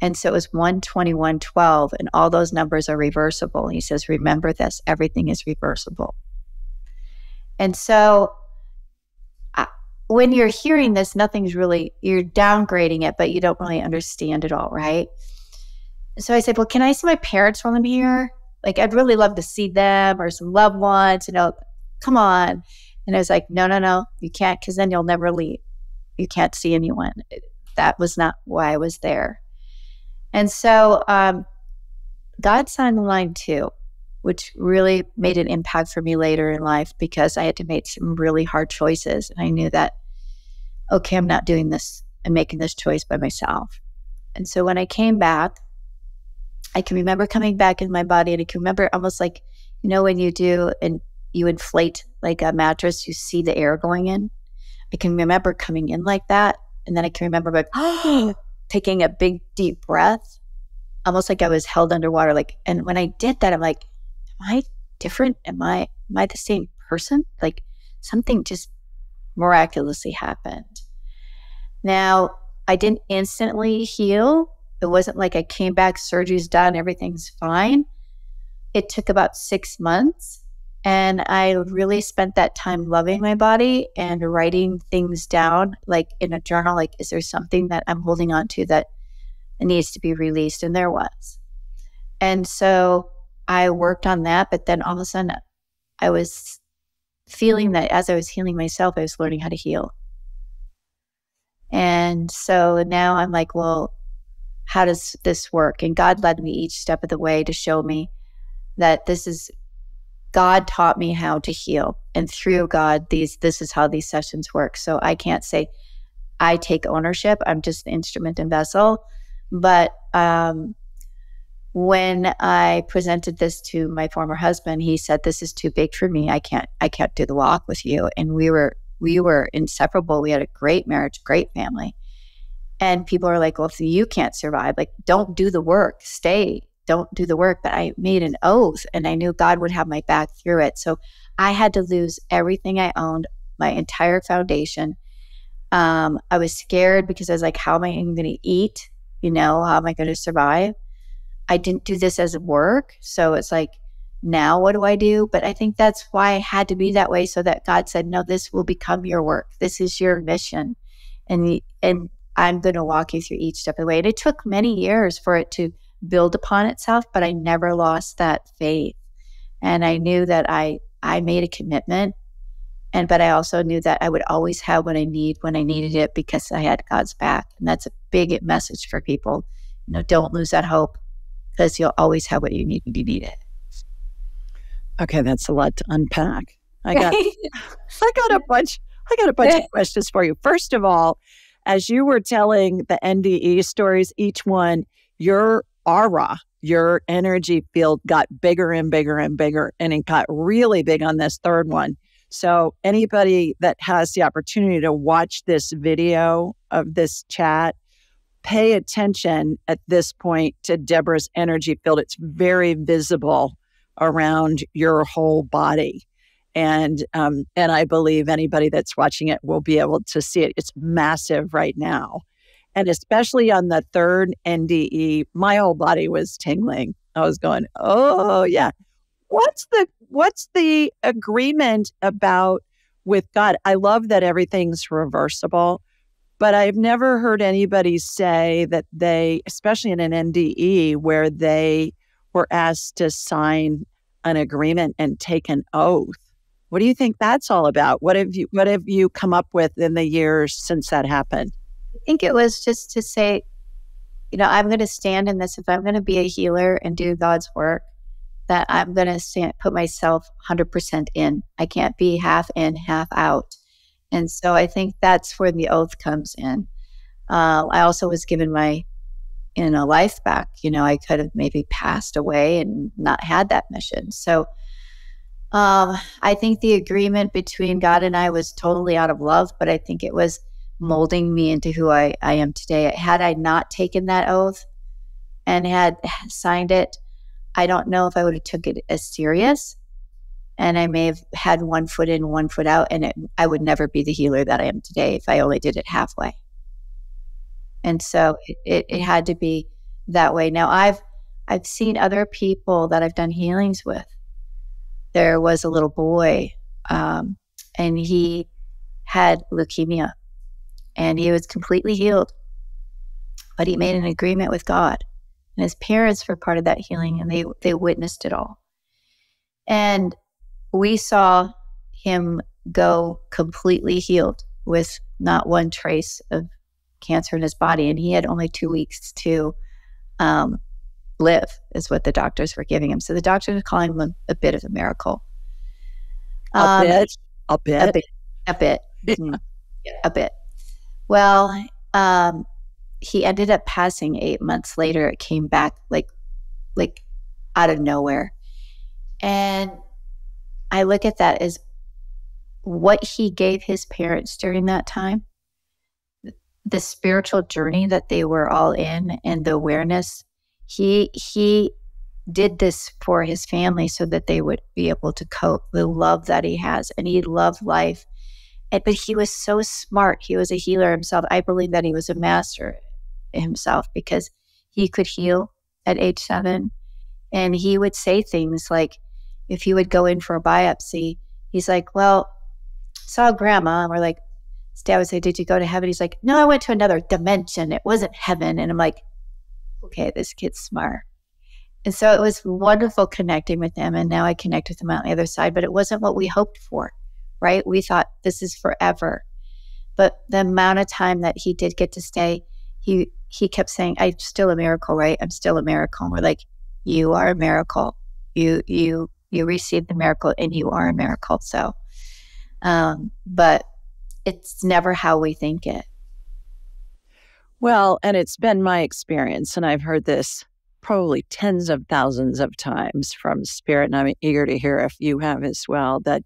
And so it was 12112, and all those numbers are reversible. He says, Remember this, everything is reversible. And so I, when you're hearing this, nothing's really, you're downgrading it, but you don't really understand it all, right? So I said, Well, can I see my parents while I'm here? Like, I'd really love to see them or some loved ones, you know, come on. And I was like, No, no, no, you can't, because then you'll never leave. You can't see anyone. That was not why I was there. And so um, God signed the line too, which really made an impact for me later in life because I had to make some really hard choices. And I knew that, okay, I'm not doing this and making this choice by myself. And so when I came back, I can remember coming back in my body and I can remember almost like, you know, when you do and you inflate like a mattress, you see the air going in. I can remember coming in like that. And then I can remember like, taking a big deep breath, almost like I was held underwater. Like, and when I did that, I'm like, am I different? Am I am I the same person? Like something just miraculously happened. Now, I didn't instantly heal. It wasn't like I came back, surgery's done, everything's fine. It took about six months. And I really spent that time loving my body and writing things down, like in a journal. Like, is there something that I'm holding on to that needs to be released? And there was. And so I worked on that. But then all of a sudden, I was feeling that as I was healing myself, I was learning how to heal. And so now I'm like, well, how does this work? And God led me each step of the way to show me that this is God taught me how to heal. And through God, these this is how these sessions work. So I can't say I take ownership. I'm just the instrument and vessel. But um, when I presented this to my former husband, he said, "This is too big for me. I can't. I can't do the walk with you." And we were we were inseparable. We had a great marriage, great family. And people are like, "Well, if you can't survive, like, don't do the work. Stay. Don't do the work." But I made an oath, and I knew God would have my back through it. So I had to lose everything I owned, my entire foundation. Um, I was scared because I was like, "How am I going to eat? You know, how am I going to survive?" I didn't do this as work. So it's like, now what do I do? But I think that's why I had to be that way so that God said, no, this will become your work. This is your mission. And, and I'm going to walk you through each step of the way. And it took many years for it to build upon itself, but I never lost that faith. And I knew that I, I made a commitment. And, but I also knew that I would always have what I need when I needed it because I had God's back. And that's a big message for people. You know, don't lose that hope because you'll always have what you need when you need it.
Okay, that's a lot to unpack. I got I got a bunch I got a bunch of questions for you. First of all, as you were telling the NDE stories, each one, your aura, your energy field got bigger and bigger and bigger, and it got really big on this third one. So, anybody that has the opportunity to watch this video of this chat, pay attention at this point to Debra's energy field. It's very visible around your whole body. And um, and I believe anybody that's watching it will be able to see it. It's massive right now. And especially on the third NDE, my whole body was tingling. I was going, oh yeah. What's the what's the agreement about with God? I love that everything's reversible. But I've never heard anybody say that they, especially in an NDE, where they were asked to sign an agreement and take an oath. What do you think that's all about? What have you what have you come up with in the years since that happened?
I think it was just to say, you know, I'm going to stand in this if I'm going to be a healer and do God's work, that I'm going to stand, put myself 100% in. I can't be half in, half out. And so I think that's where the oath comes in. Uh, I also was given my in a life back. You know, I could have maybe passed away and not had that mission. So um, I think the agreement between God and I was totally out of love, but I think it was molding me into who I, I am today. Had I not taken that oath and had signed it, I don't know if I would have took it as serious and I may have had one foot in, one foot out, and it, I would never be the healer that I am today if I only did it halfway. And so it, it, had to be that way. Now I've I've seen other people that I've done healings with. There was a little boy, um, and he had leukemia, and he was completely healed. But he made an agreement with God, and his parents were part of that healing, and they they witnessed it all. And we saw him go completely healed with not one trace of cancer in his body. And he had only two weeks to um, live, is what the doctors were giving him. So the doctors were calling him a, a bit of a miracle.
Um, a bit. A bit.
A bit. A bit. Mm-hmm. a bit. Well, um, he ended up passing eight months later. It came back like, like out of nowhere. And I look at that as what he gave his parents during that time, the spiritual journey that they were all in and the awareness. He he did this for his family so that they would be able to cope the love that he has and he loved life but he was so smart he was a healer himself i believe that he was a master himself because he could heal at age seven and he would say things like if he would go in for a biopsy, he's like, Well, saw grandma. And we're like, dad would say, Did you go to heaven? He's like, No, I went to another dimension. It wasn't heaven. And I'm like, Okay, this kid's smart. And so it was wonderful connecting with them. And now I connect with them on the other side, but it wasn't what we hoped for, right? We thought this is forever. But the amount of time that he did get to stay, he he kept saying, I'm still a miracle, right? I'm still a miracle. And we're like, You are a miracle. You you you received the miracle and you are a miracle. So um, but it's never how we think it.
Well, and it's been my experience, and I've heard this probably tens of thousands of times from spirit, and I'm eager to hear if you have as well, that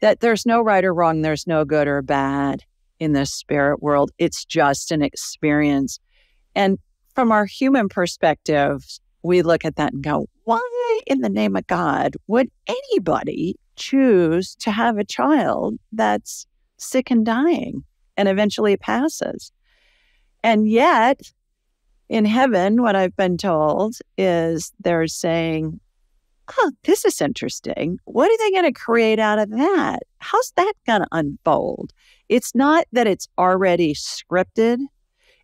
that there's no right or wrong, there's no good or bad in the spirit world. It's just an experience. And from our human perspective, we look at that and go, why in the name of God would anybody choose to have a child that's sick and dying and eventually passes? And yet, in heaven, what I've been told is they're saying, oh, this is interesting. What are they going to create out of that? How's that going to unfold? It's not that it's already scripted,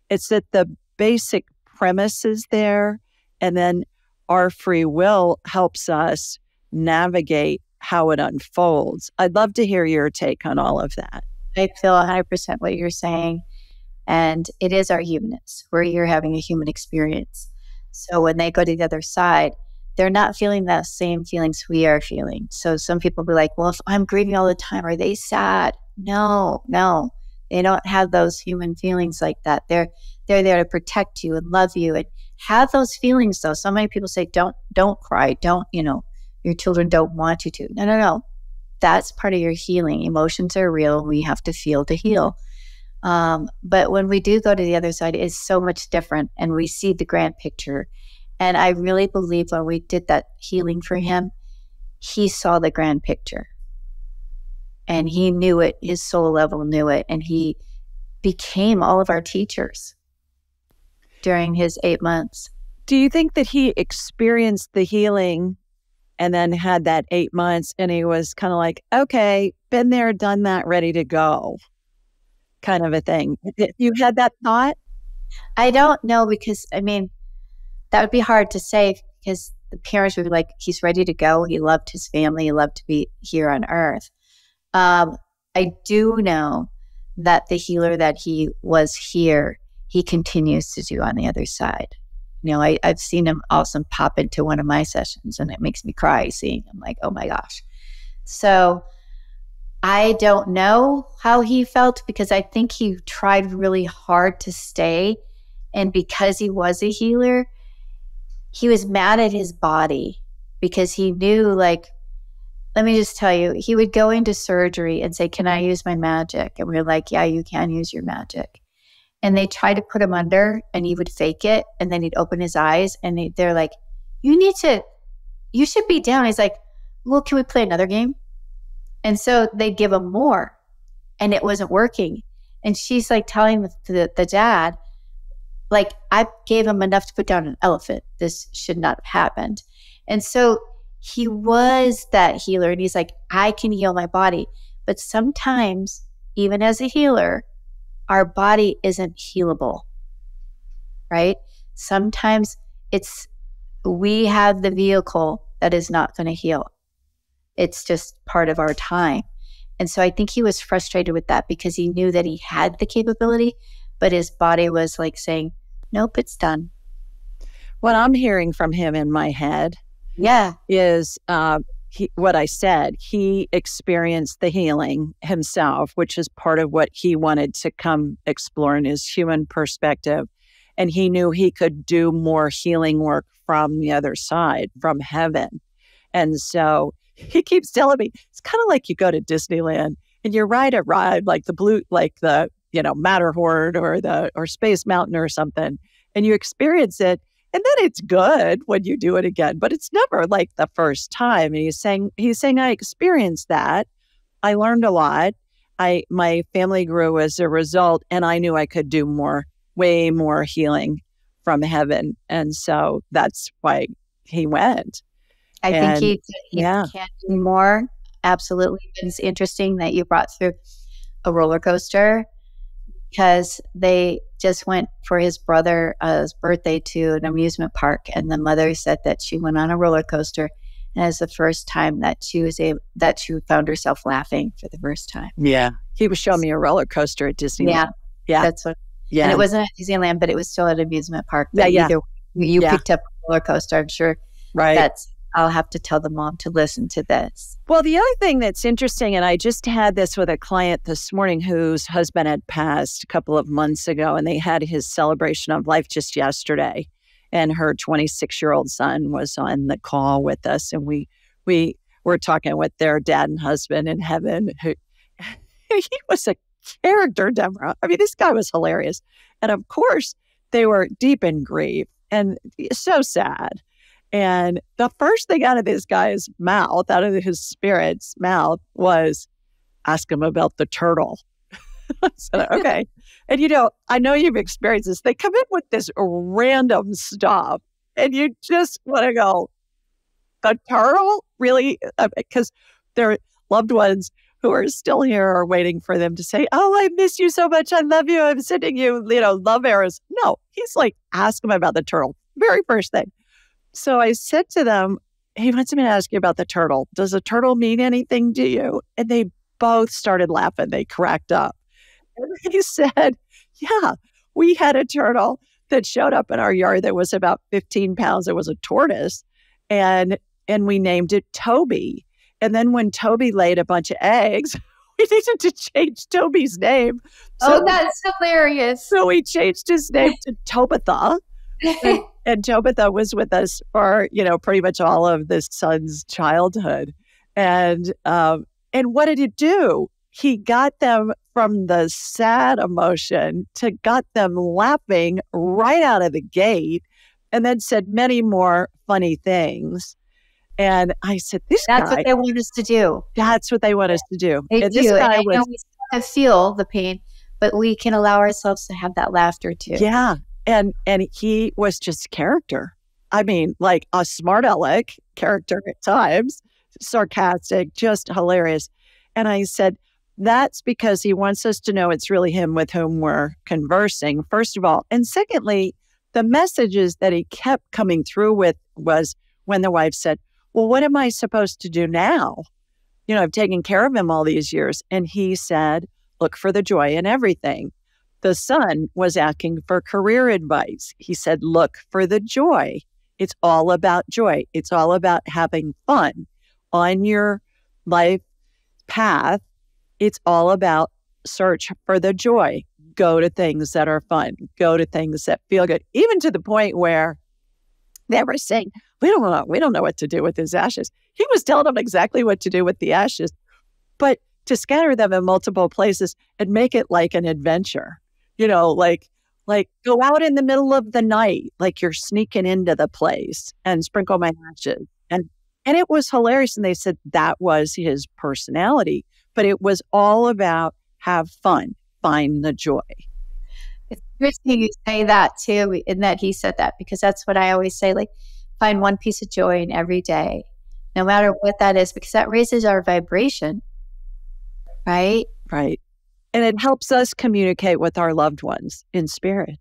it's that the basic premise is there. And then our free will helps us navigate how it unfolds. I'd love to hear your take on all of that.
I feel 100% what you're saying. And it is our humanness. We're here having a human experience. So when they go to the other side, they're not feeling the same feelings we are feeling. So some people be like, well, if I'm grieving all the time, are they sad? No, no. They don't have those human feelings like that. They're they're there to protect you and love you and have those feelings though. So many people say, Don't don't cry, don't, you know, your children don't want you to. No, no, no. That's part of your healing. Emotions are real. We have to feel to heal. Um, but when we do go to the other side, it's so much different and we see the grand picture. And I really believe when we did that healing for him, he saw the grand picture and he knew it. His soul level knew it. And he became all of our teachers during his eight months.
Do you think that he experienced the healing and then had that eight months and he was kind of like, okay, been there, done that, ready to go? kind of a thing. You had that thought?
I don't know because I mean, that would be hard to say because the parents would be like, he's ready to go. He loved his family. He loved to be here on earth. Um, I do know that the healer that he was here, he continues to do on the other side. You know, I, I've seen him also pop into one of my sessions and it makes me cry seeing him like, oh my gosh. So I don't know how he felt because I think he tried really hard to stay. And because he was a healer, he was mad at his body because he knew, like, let me just tell you, he would go into surgery and say, Can I use my magic? And we are like, Yeah, you can use your magic. And they tried to put him under and he would fake it. And then he'd open his eyes and they, they're like, You need to, you should be down. He's like, Well, can we play another game? And so they'd give him more and it wasn't working. And she's like telling the, the, the dad, like, I gave him enough to put down an elephant. This should not have happened. And so he was that healer. And he's like, I can heal my body. But sometimes, even as a healer, our body isn't healable, right? Sometimes it's we have the vehicle that is not going to heal. It's just part of our time. And so I think he was frustrated with that because he knew that he had the capability, but his body was like saying, nope, it's done.
What I'm hearing from him in my head
yeah
is uh, he, what I said. He experienced the healing himself, which is part of what he wanted to come explore in his human perspective. And he knew he could do more healing work from the other side, from heaven. And so he keeps telling me it's kind of like you go to Disneyland and you ride a ride like the blue, like the you know Matterhorn or the or Space Mountain or something, and you experience it, and then it's good when you do it again, but it's never like the first time. And he's saying he's saying I experienced that, I learned a lot. I my family grew as a result, and I knew I could do more, way more healing from heaven, and so that's why he went.
I and, think he, he yeah. can do more. Absolutely. It's interesting that you brought through a roller coaster because they just went for his brother's uh, birthday to an amusement park, and the mother said that she went on a roller coaster, and it was the first time that she was able that she found herself laughing for the first time.
Yeah, he was showing me a roller coaster at Disneyland.
Yeah,
yeah,
that's what.
yeah.
And it wasn't at Disneyland, but it was still at an amusement park.
Yeah,
But
yeah.
Either you
Yeah.
picked up a roller coaster. I'm sure
right.
that's. I'll have to tell the mom to listen to this.
Well, the other thing that's interesting, and I just had this with a client this morning whose husband had passed a couple of months ago, and they had his celebration of life just yesterday. And her 26 year old son was on the call with us, and we we were talking with their dad and husband in heaven. Who he was a character, Debra. I mean, this guy was hilarious, and of course, they were deep in grief and so sad. And the first thing out of this guy's mouth, out of his spirit's mouth, was ask him about the turtle. so, okay. and you know, I know you've experienced this. They come in with this random stuff, and you just want to go, the turtle? Really? Uh, uh, because their loved ones who are still here are waiting for them to say, Oh, I miss you so much. I love you. I'm sending you, you know, love arrows. No, he's like, ask him about the turtle. Very first thing. So I said to them, he wants me to ask you about the turtle. Does a turtle mean anything to you? And they both started laughing. They cracked up. And he said, Yeah, we had a turtle that showed up in our yard that was about 15 pounds. It was a tortoise. And and we named it Toby. And then when Toby laid a bunch of eggs, we needed to change Toby's name.
oh, that's hilarious.
so we changed his name to Tobitha and Tobitha was with us for you know pretty much all of this son's childhood, and um, and what did it do? He got them from the sad emotion to got them laughing right out of the gate, and then said many more funny things. And I said, "This
That's
guy,
what they want us to do.
that's what they want us to do."
They
and
do.
this
And
guy
I
was,
we still have to feel the pain, but we can allow ourselves to have that laughter too.
Yeah. And and he was just character. I mean, like a smart aleck character at times, sarcastic, just hilarious. And I said, that's because he wants us to know it's really him with whom we're conversing, first of all. And secondly, the messages that he kept coming through with was when the wife said, Well, what am I supposed to do now? You know, I've taken care of him all these years. And he said, Look for the joy in everything the son was asking for career advice. He said, Look for the joy. It's all about joy. It's all about having fun on your life path. It's all about search for the joy. Go to things that are fun, go to things that feel good, even to the point where they were saying, We don't know, we don't know what to do with his ashes. He was telling them exactly what to do with the ashes, but to scatter them in multiple places and make it like an adventure you know, like like go out in the middle of the night, like you're sneaking into the place and sprinkle my ashes. And and it was hilarious. And they said that was his personality, but it was all about have fun, find the joy.
It's interesting you say that too, and that he said that because that's what I always say. Like, find one piece of joy in every day, no matter what that is, because that raises our vibration, right?
Right. And it helps us communicate with our loved ones in spirit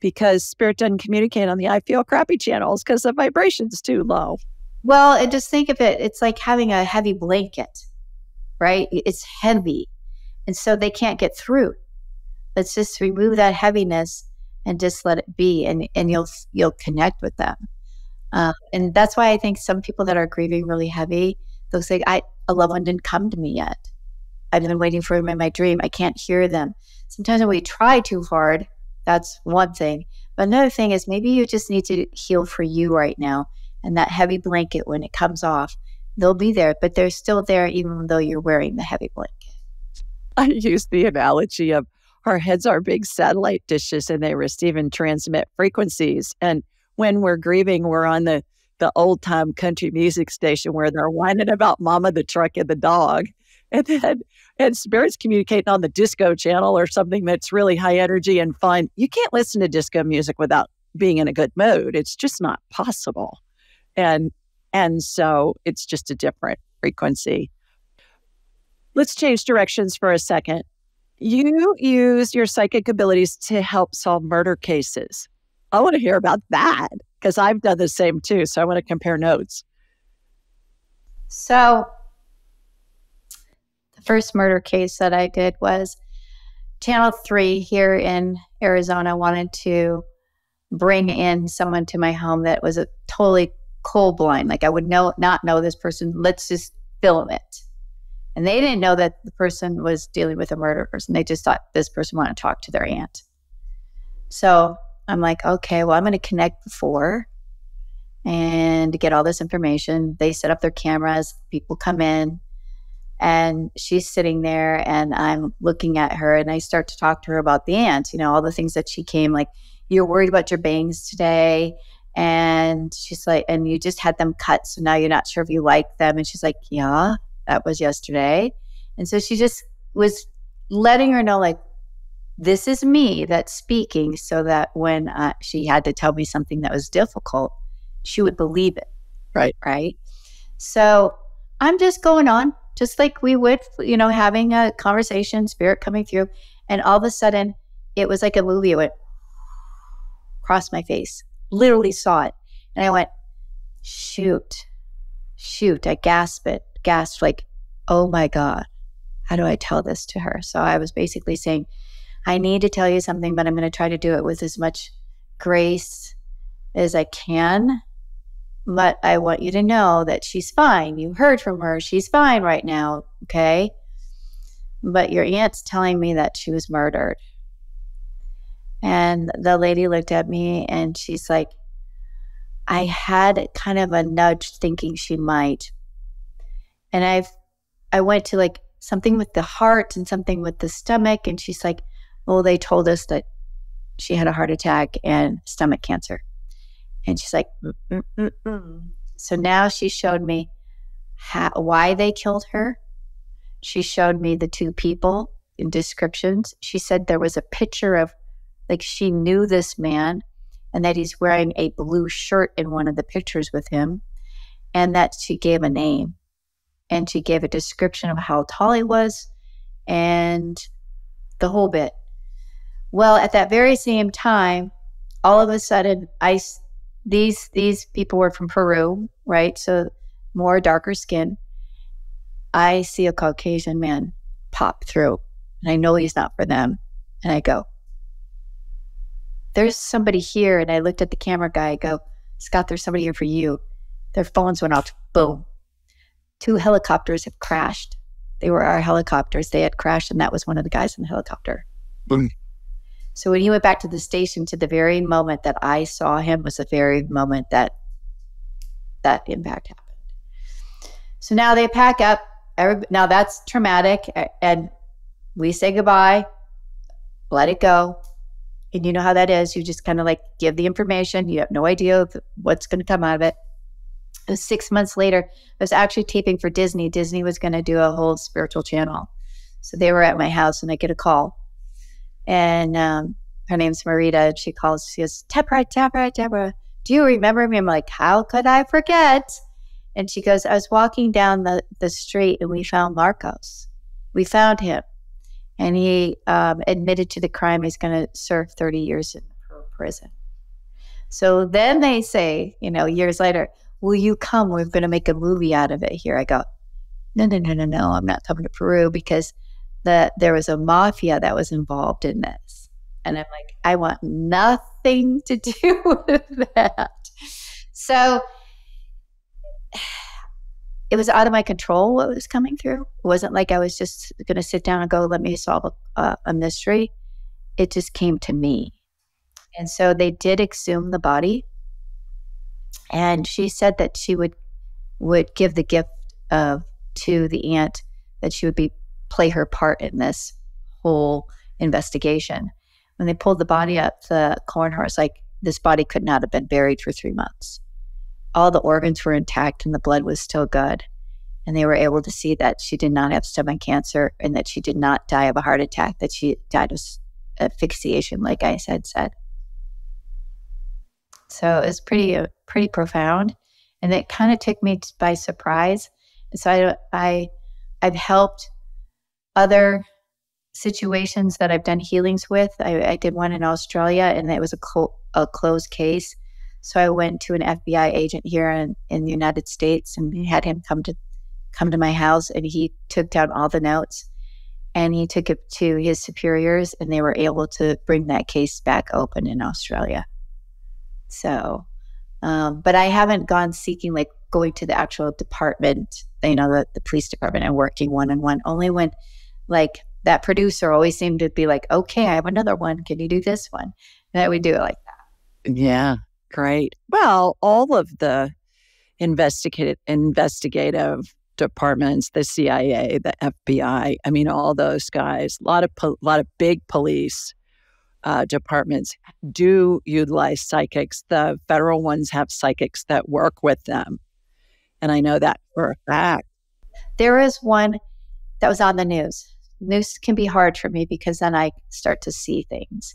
because spirit doesn't communicate on the I feel crappy channels because the vibration's too low.
Well, and just think of it, it's like having a heavy blanket, right? It's heavy. And so they can't get through. Let's just remove that heaviness and just let it be and, and you'll you'll connect with them. Uh, and that's why I think some people that are grieving really heavy, they'll say, I a loved one didn't come to me yet. I've been waiting for him in my dream. I can't hear them. Sometimes when we try too hard, that's one thing. But another thing is maybe you just need to heal for you right now. And that heavy blanket, when it comes off, they'll be there, but they're still there even though you're wearing the heavy blanket.
I use the analogy of our heads are big satellite dishes and they receive and transmit frequencies. And when we're grieving, we're on the, the old time country music station where they're whining about mama, the truck, and the dog. And then and spirits communicating on the disco channel or something that's really high energy and fun. You can't listen to disco music without being in a good mood. It's just not possible. And and so it's just a different frequency. Let's change directions for a second. You use your psychic abilities to help solve murder cases. I want to hear about that because I've done the same too. So I want to compare notes.
So, first murder case that I did was Channel 3 here in Arizona wanted to bring in someone to my home that was a totally cold blind. Like I would know not know this person. Let's just film it. And they didn't know that the person was dealing with a murder person. They just thought this person wanted to talk to their aunt. So I'm like, okay, well, I'm going to connect before and get all this information. They set up their cameras, people come in, and she's sitting there and i'm looking at her and i start to talk to her about the aunt you know all the things that she came like you're worried about your bangs today and she's like and you just had them cut so now you're not sure if you like them and she's like yeah that was yesterday and so she just was letting her know like this is me that's speaking so that when uh, she had to tell me something that was difficult she would believe it
right.
right? So i'm just going on just like we would, you know, having a conversation, spirit coming through. And all of a sudden, it was like a movie. It went across my face, literally saw it. And I went, shoot, shoot. I gasped it, gasped like, oh my God, how do I tell this to her? So I was basically saying, I need to tell you something, but I'm going to try to do it with as much grace as I can but I want you to know that she's fine. You heard from her. She's fine right now. Okay. But your aunt's telling me that she was murdered. And the lady looked at me and she's like, I had kind of a nudge thinking she might. And I've, I went to like something with the heart and something with the stomach. And she's like, well, they told us that she had a heart attack and stomach cancer. And she's like, Mm-mm-mm. so now she showed me how, why they killed her. She showed me the two people in descriptions. She said there was a picture of, like, she knew this man and that he's wearing a blue shirt in one of the pictures with him, and that she gave a name and she gave a description of how tall he was and the whole bit. Well, at that very same time, all of a sudden, I these these people were from Peru, right? So more darker skin. I see a Caucasian man pop through, and I know he's not for them. And I go, "There's somebody here." And I looked at the camera guy. I go, "Scott, there's somebody here for you." Their phones went off. Boom. Two helicopters have crashed. They were our helicopters. They had crashed, and that was one of the guys in the helicopter. Boom. So when he went back to the station, to the very moment that I saw him was the very moment that that impact happened. So now they pack up. now that's traumatic, and we say goodbye, let it go. And you know how that is. You just kind of like give the information. You have no idea what's going to come out of it. it was six months later, I was actually taping for Disney. Disney was going to do a whole spiritual channel. So they were at my house, and I get a call and um, her name's Marita. She calls, she goes, Debra, Debra, Debra, do you remember me? I'm like, how could I forget? And she goes, I was walking down the, the street and we found Marcos. We found him. And he um, admitted to the crime. He's going to serve 30 years in prison. So then they say, you know, years later, will you come? We're going to make a movie out of it here. I go, no, no, no, no, no. I'm not coming to Peru because that there was a mafia that was involved in this. And I'm like, I want nothing to do with that. So it was out of my control what was coming through. It wasn't like I was just going to sit down and go, let me solve a, a mystery. It just came to me. And so they did exhume the body. And she said that she would would give the gift of to the aunt that she would be play her part in this whole investigation. When they pulled the body up, the coroner was like, this body could not have been buried for three months. All the organs were intact and the blood was still good. And they were able to see that she did not have stomach cancer and that she did not die of a heart attack, that she died of asphyxiation, like I said, said. So it was pretty, uh, pretty profound. And it kind of took me by surprise. And so I, I, I've helped other situations that I've done healings with. I, I did one in Australia, and it was a, clo- a closed case. So I went to an FBI agent here in, in the United States and had him come to come to my house, and he took down all the notes, and he took it to his superiors, and they were able to bring that case back open in Australia. So, um, but I haven't gone seeking like going to the actual department, you know, the, the police department and working one on one. Only when like that producer always seemed to be like, okay, I have another one. Can you do this one? And I would do it like that.
Yeah, great. Well, all of the investigative investigative departments, the CIA, the FBI, I mean, all those guys, a lot of po- lot of big police uh, departments do utilize psychics. The federal ones have psychics that work with them, and I know that for a fact.
There is one that was on the news news can be hard for me because then I start to see things.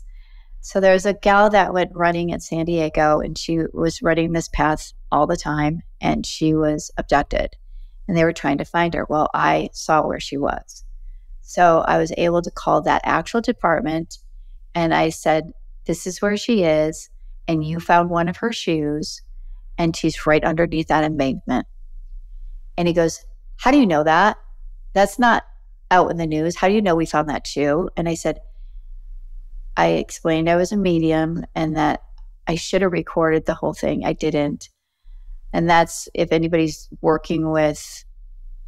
So there's a gal that went running in San Diego and she was running this path all the time and she was abducted and they were trying to find her. Well, I saw where she was. So I was able to call that actual department and I said, This is where she is. And you found one of her shoes and she's right underneath that embankment. And he goes, How do you know that? That's not out in the news. How do you know we found that too? And I said, I explained I was a medium and that I should have recorded the whole thing. I didn't. And that's if anybody's working with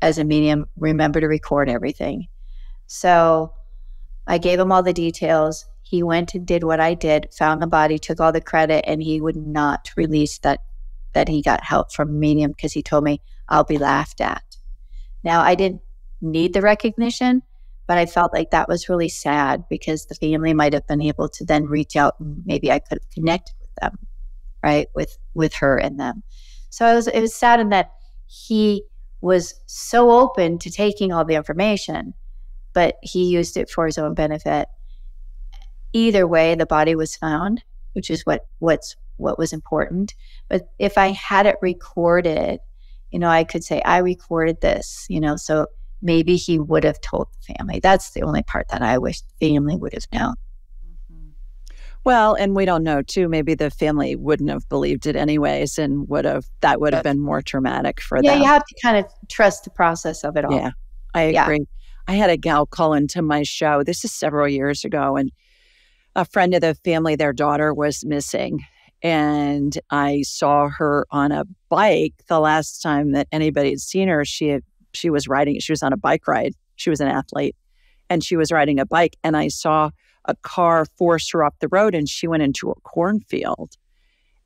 as a medium, remember to record everything. So I gave him all the details. He went and did what I did, found the body, took all the credit, and he would not release that that he got help from medium because he told me I'll be laughed at. Now I didn't need the recognition. But I felt like that was really sad because the family might have been able to then reach out and maybe I could have connected with them, right? With with her and them. So it was it was sad in that he was so open to taking all the information, but he used it for his own benefit. Either way, the body was found, which is what what's what was important. But if I had it recorded, you know, I could say I recorded this, you know, so maybe he would have told the family. That's the only part that I wish the family would have known. Mm-hmm.
Well, and we don't know too. Maybe the family wouldn't have believed it anyways, and would have that would have been more traumatic for
yeah,
them.
Yeah, you have to kind of trust the process of it all.
Yeah, I agree. Yeah. I had a gal call into my show. This is several years ago, and a friend of the family, their daughter was missing, and I saw her on a bike the last time that anybody had seen her. She had she was riding, she was on a bike ride. She was an athlete and she was riding a bike. And I saw a car force her off the road and she went into a cornfield.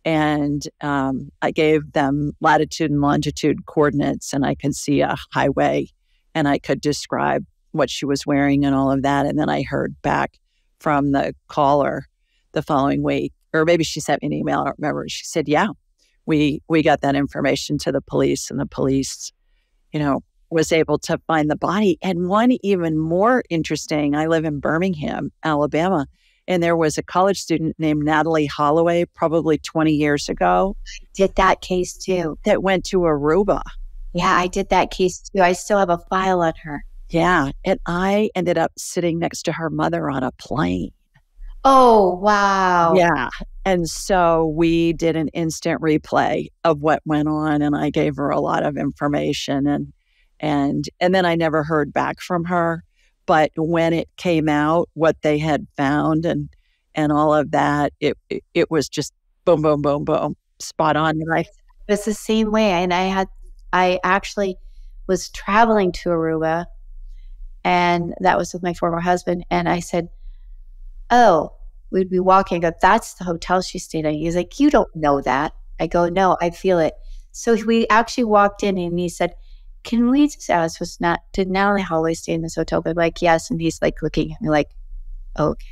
And um, I gave them latitude and longitude coordinates, and I could see a highway and I could describe what she was wearing and all of that. And then I heard back from the caller the following week, or maybe she sent me an email. I don't remember. She said, "Yeah, we we got that information to the police, and the police, you know, was able to find the body. And one even more interesting I live in Birmingham, Alabama, and there was a college student named Natalee Holloway, probably 20 years ago.
I did that case too.
That went to Aruba.
Yeah, I did that case too. I still have a file on her.
Yeah. And I ended up sitting next to her mother on a plane.
Oh, wow.
Yeah. And so we did an instant replay of what went on, and I gave her a lot of information. And and and then I never heard back from her. But when it came out, what they had found and and all of that, it it, it was just boom, boom, boom, boom, spot on.
Right. It's the same way, and I had I actually was traveling to Aruba, and that was with my former husband, and I said, "Oh." We'd be walking. I go, that's the hotel she stayed at. He's like, you don't know that. I go, no, I feel it. So we actually walked in and he said, can we just ask, was not, did Natalee Holloway stay in this hotel? But like, yes. And he's like looking at me like, okay.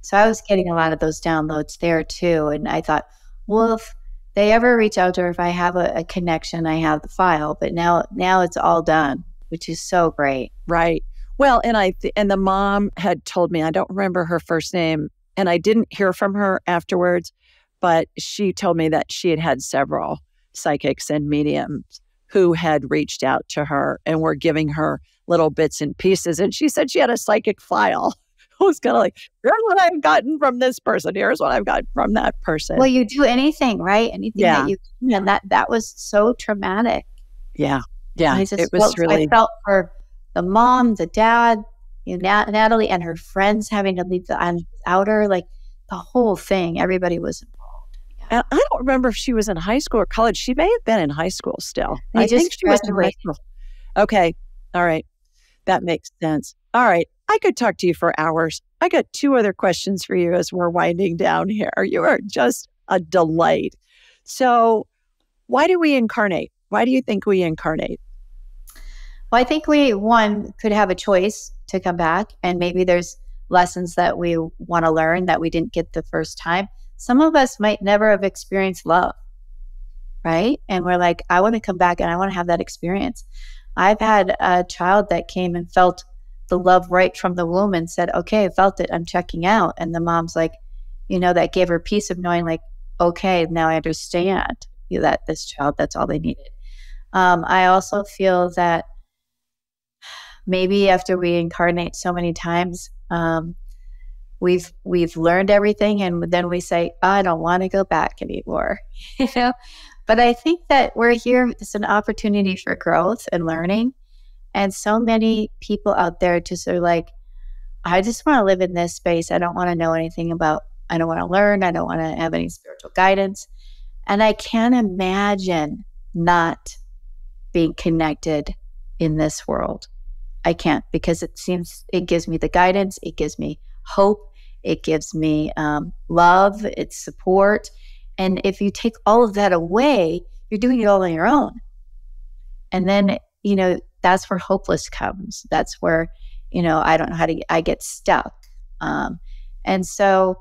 So I was getting a lot of those downloads there too. And I thought, well, if they ever reach out to her, if I have a, a connection, I have the file. But now, now it's all done, which is so great.
Right. Well, and I th- and the mom had told me I don't remember her first name, and I didn't hear from her afterwards, but she told me that she had had several psychics and mediums who had reached out to her and were giving her little bits and pieces. And she said she had a psychic file. I was kind of like, here's what I've gotten from this person. Here's what I've gotten from that person.
Well, you do anything, right? Anything
Yeah.
that you can. And that, that was so traumatic.
yeah. Yeah.
I just
it was
felt,
really,
I felt for the mom, the dad, you know, Natalee, and her friends having to leave the island without her. Like the whole thing, everybody was.
And I don't remember if she was in high school or college. She may have been in high school still.
They
I think she was in high school. Okay. All right. That makes sense. All right. I could talk to you for hours. I got two other questions for you as we're winding down here. You are just a delight. So, why do we incarnate? Why do you think we incarnate?
Well, I think we, one, could have a choice to come back, and maybe there's lessons that we want to learn that we didn't get the first time. Some of us might never have experienced love, right? And we're like, I want to come back and I want to have that experience. I've had a child that came and felt the love right from the womb and said, Okay, I felt it. I'm checking out. And the mom's like, you know, that gave her peace of knowing, like, okay, now I understand that this child, that's all they needed. Um, I also feel that maybe after we incarnate so many times, um, we've we've learned everything, and then we say, "I don't want to go back anymore," you know. But I think that we're here. It's an opportunity for growth and learning, and so many people out there just are like, "I just want to live in this space. I don't want to know anything about. I don't want to learn. I don't want to have any spiritual guidance." And I can't imagine not being connected in this world. I can't because it seems it gives me the guidance, it gives me hope, it gives me um, love, it's support. And if you take all of that away, you're doing it all on your own. And then, you know, that's where hopeless comes. That's where, you know, I don't know how to, I get stuck. Um, and so,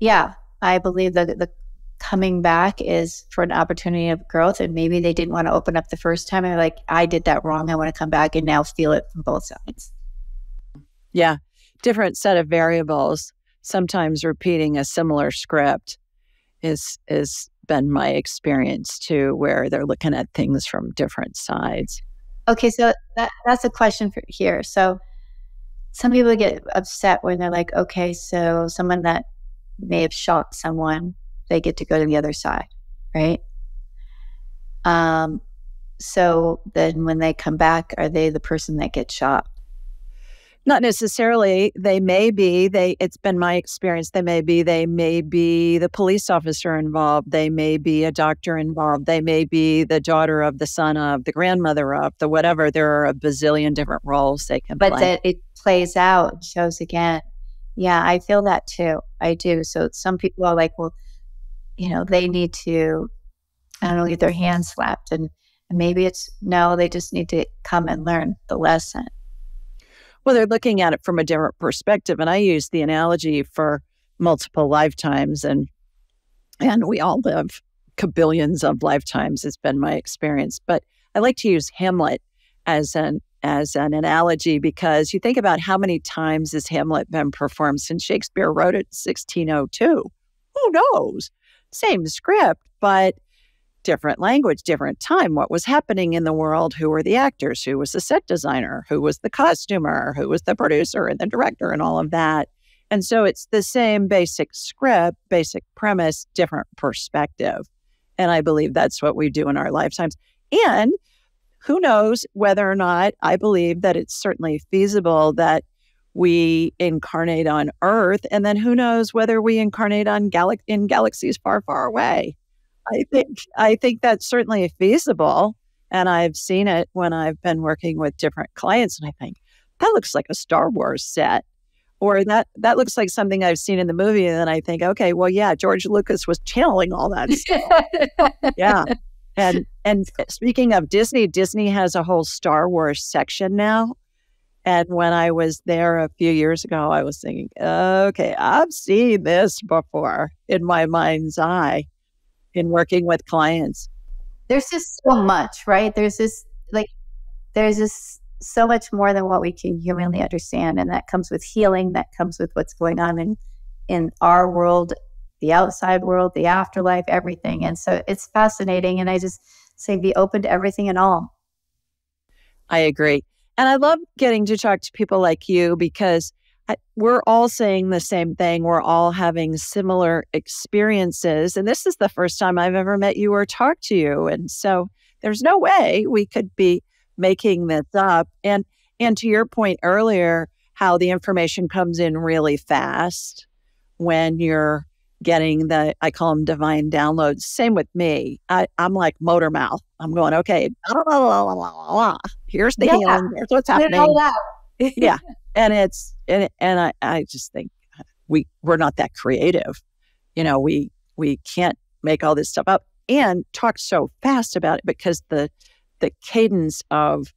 yeah, I believe that the coming back is for an opportunity of growth and maybe they didn't want to open up the first time and like i did that wrong i want to come back and now feel it from both sides
Yeah. Different set of variables. Sometimes repeating a similar script is is been my experience too, where they're looking at things from different sides.
okay so that, that's a question for here. So some people get upset when they're like okay so someone that may have shot someone they get to go to the other side right? Um so then when they come back are they the person that gets shot
Not necessarily. They may be. They. It's been my experience. They may be. They may be the police officer involved. They may be a doctor involved. They may be the daughter of, the son of, the grandmother of, the whatever. There are a bazillion different roles they can
but
play.
that it plays out and shows again. Yeah, I feel that too. I do. So some people are like, well, you know, they need to, I don't know, get their hands slapped. And maybe it's no, they just need to come and learn the lesson.
Well, they're looking at it from a different perspective. And I use the analogy for multiple lifetimes and and we all live kabillions of lifetimes, has been my experience. But I like to use Hamlet as an as an analogy because you think about how many times has Hamlet been performed since Shakespeare wrote it in 1602. Who knows? Same script, but different language, different time. What was happening in the world? Who were the actors? Who was the set designer? Who was the costumer? Who was the producer and the director and all of that? And so it's the same basic script, basic premise, different perspective. And I believe that's what we do in our lifetimes. And who knows whether or not I believe that it's certainly feasible that we incarnate on Earth, and then who knows whether we incarnate on gal- in galaxies far, far away. I think I think that's certainly feasible, and I've seen it when I've been working with different clients, and I think that looks like a Star Wars set, or that that looks like something I've seen in the movie, and then I think, okay, well, yeah, George Lucas was channeling all that stuff. yeah, and and speaking of Disney, Disney has a whole Star Wars section now. And when I was there a few years ago, I was thinking, okay, I've seen this before in my mind's eye in working with clients.
There's just so much, right? There's this like there's this so much more than what we can humanly understand. And that comes with healing, that comes with what's going on in in our world, the outside world, the afterlife, everything. And so it's fascinating. And I just say be open to everything and all.
I agree. And I love getting to talk to people like you because I, we're all saying the same thing. We're all having similar experiences. And this is the first time I've ever met you or talked to you. And so there's no way we could be making this up. And and to your point earlier, how the information comes in really fast when you're getting the I call them divine downloads. Same with me. I, I'm like motor mouth. I'm going, okay, here's the yeah. healing. Here's what's happening. yeah. And it's and and I, I just think we we're not that creative. You know, we we can't make all this stuff up and talk so fast about it because the the cadence of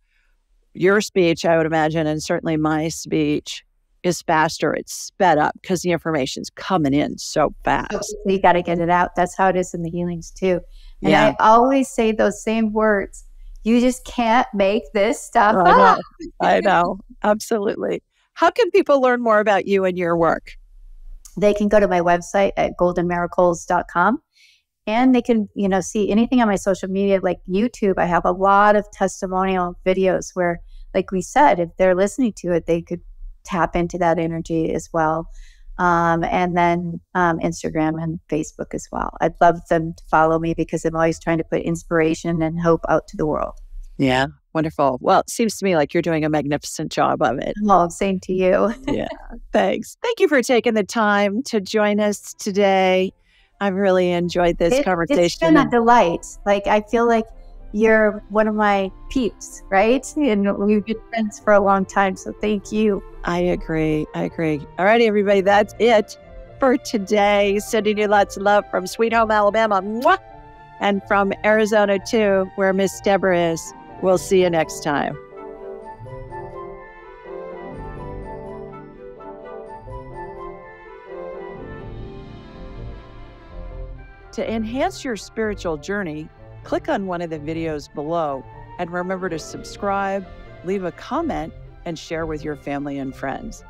your speech, I would imagine, and certainly my speech is faster. It's sped up because the information's coming in so fast.
You got to get it out. That's how it is in the healings too. And yeah. I always say those same words. You just can't make this stuff
I
up.
Know. I know. Absolutely. How can people learn more about you and your work?
They can go to my website at goldenmiracles.com and they can, you know, see anything on my social media like YouTube. I have a lot of testimonial videos where like we said, if they're listening to it, they could tap into that energy as well. Um, and then um, Instagram and Facebook as well. I'd love them to follow me because I'm always trying to put inspiration and hope out to the world.
Yeah, wonderful. Well, it seems to me like you're doing a magnificent job of it.
Well, same to you.
yeah, thanks. Thank you for taking the time to join us today. I've really enjoyed this it, conversation. It's
been a delight. Like I feel like you're one of my peeps, right? And we've been friends for a long time. So thank you.
I agree. I agree. All righty, everybody. That's it for today. Sending you lots of love from Sweet Home, Alabama. Mwah! And from Arizona, too, where Miss Debra is. We'll see you next time. To enhance your spiritual journey, click on one of the videos below and remember to subscribe, leave a comment, and share with your family and friends.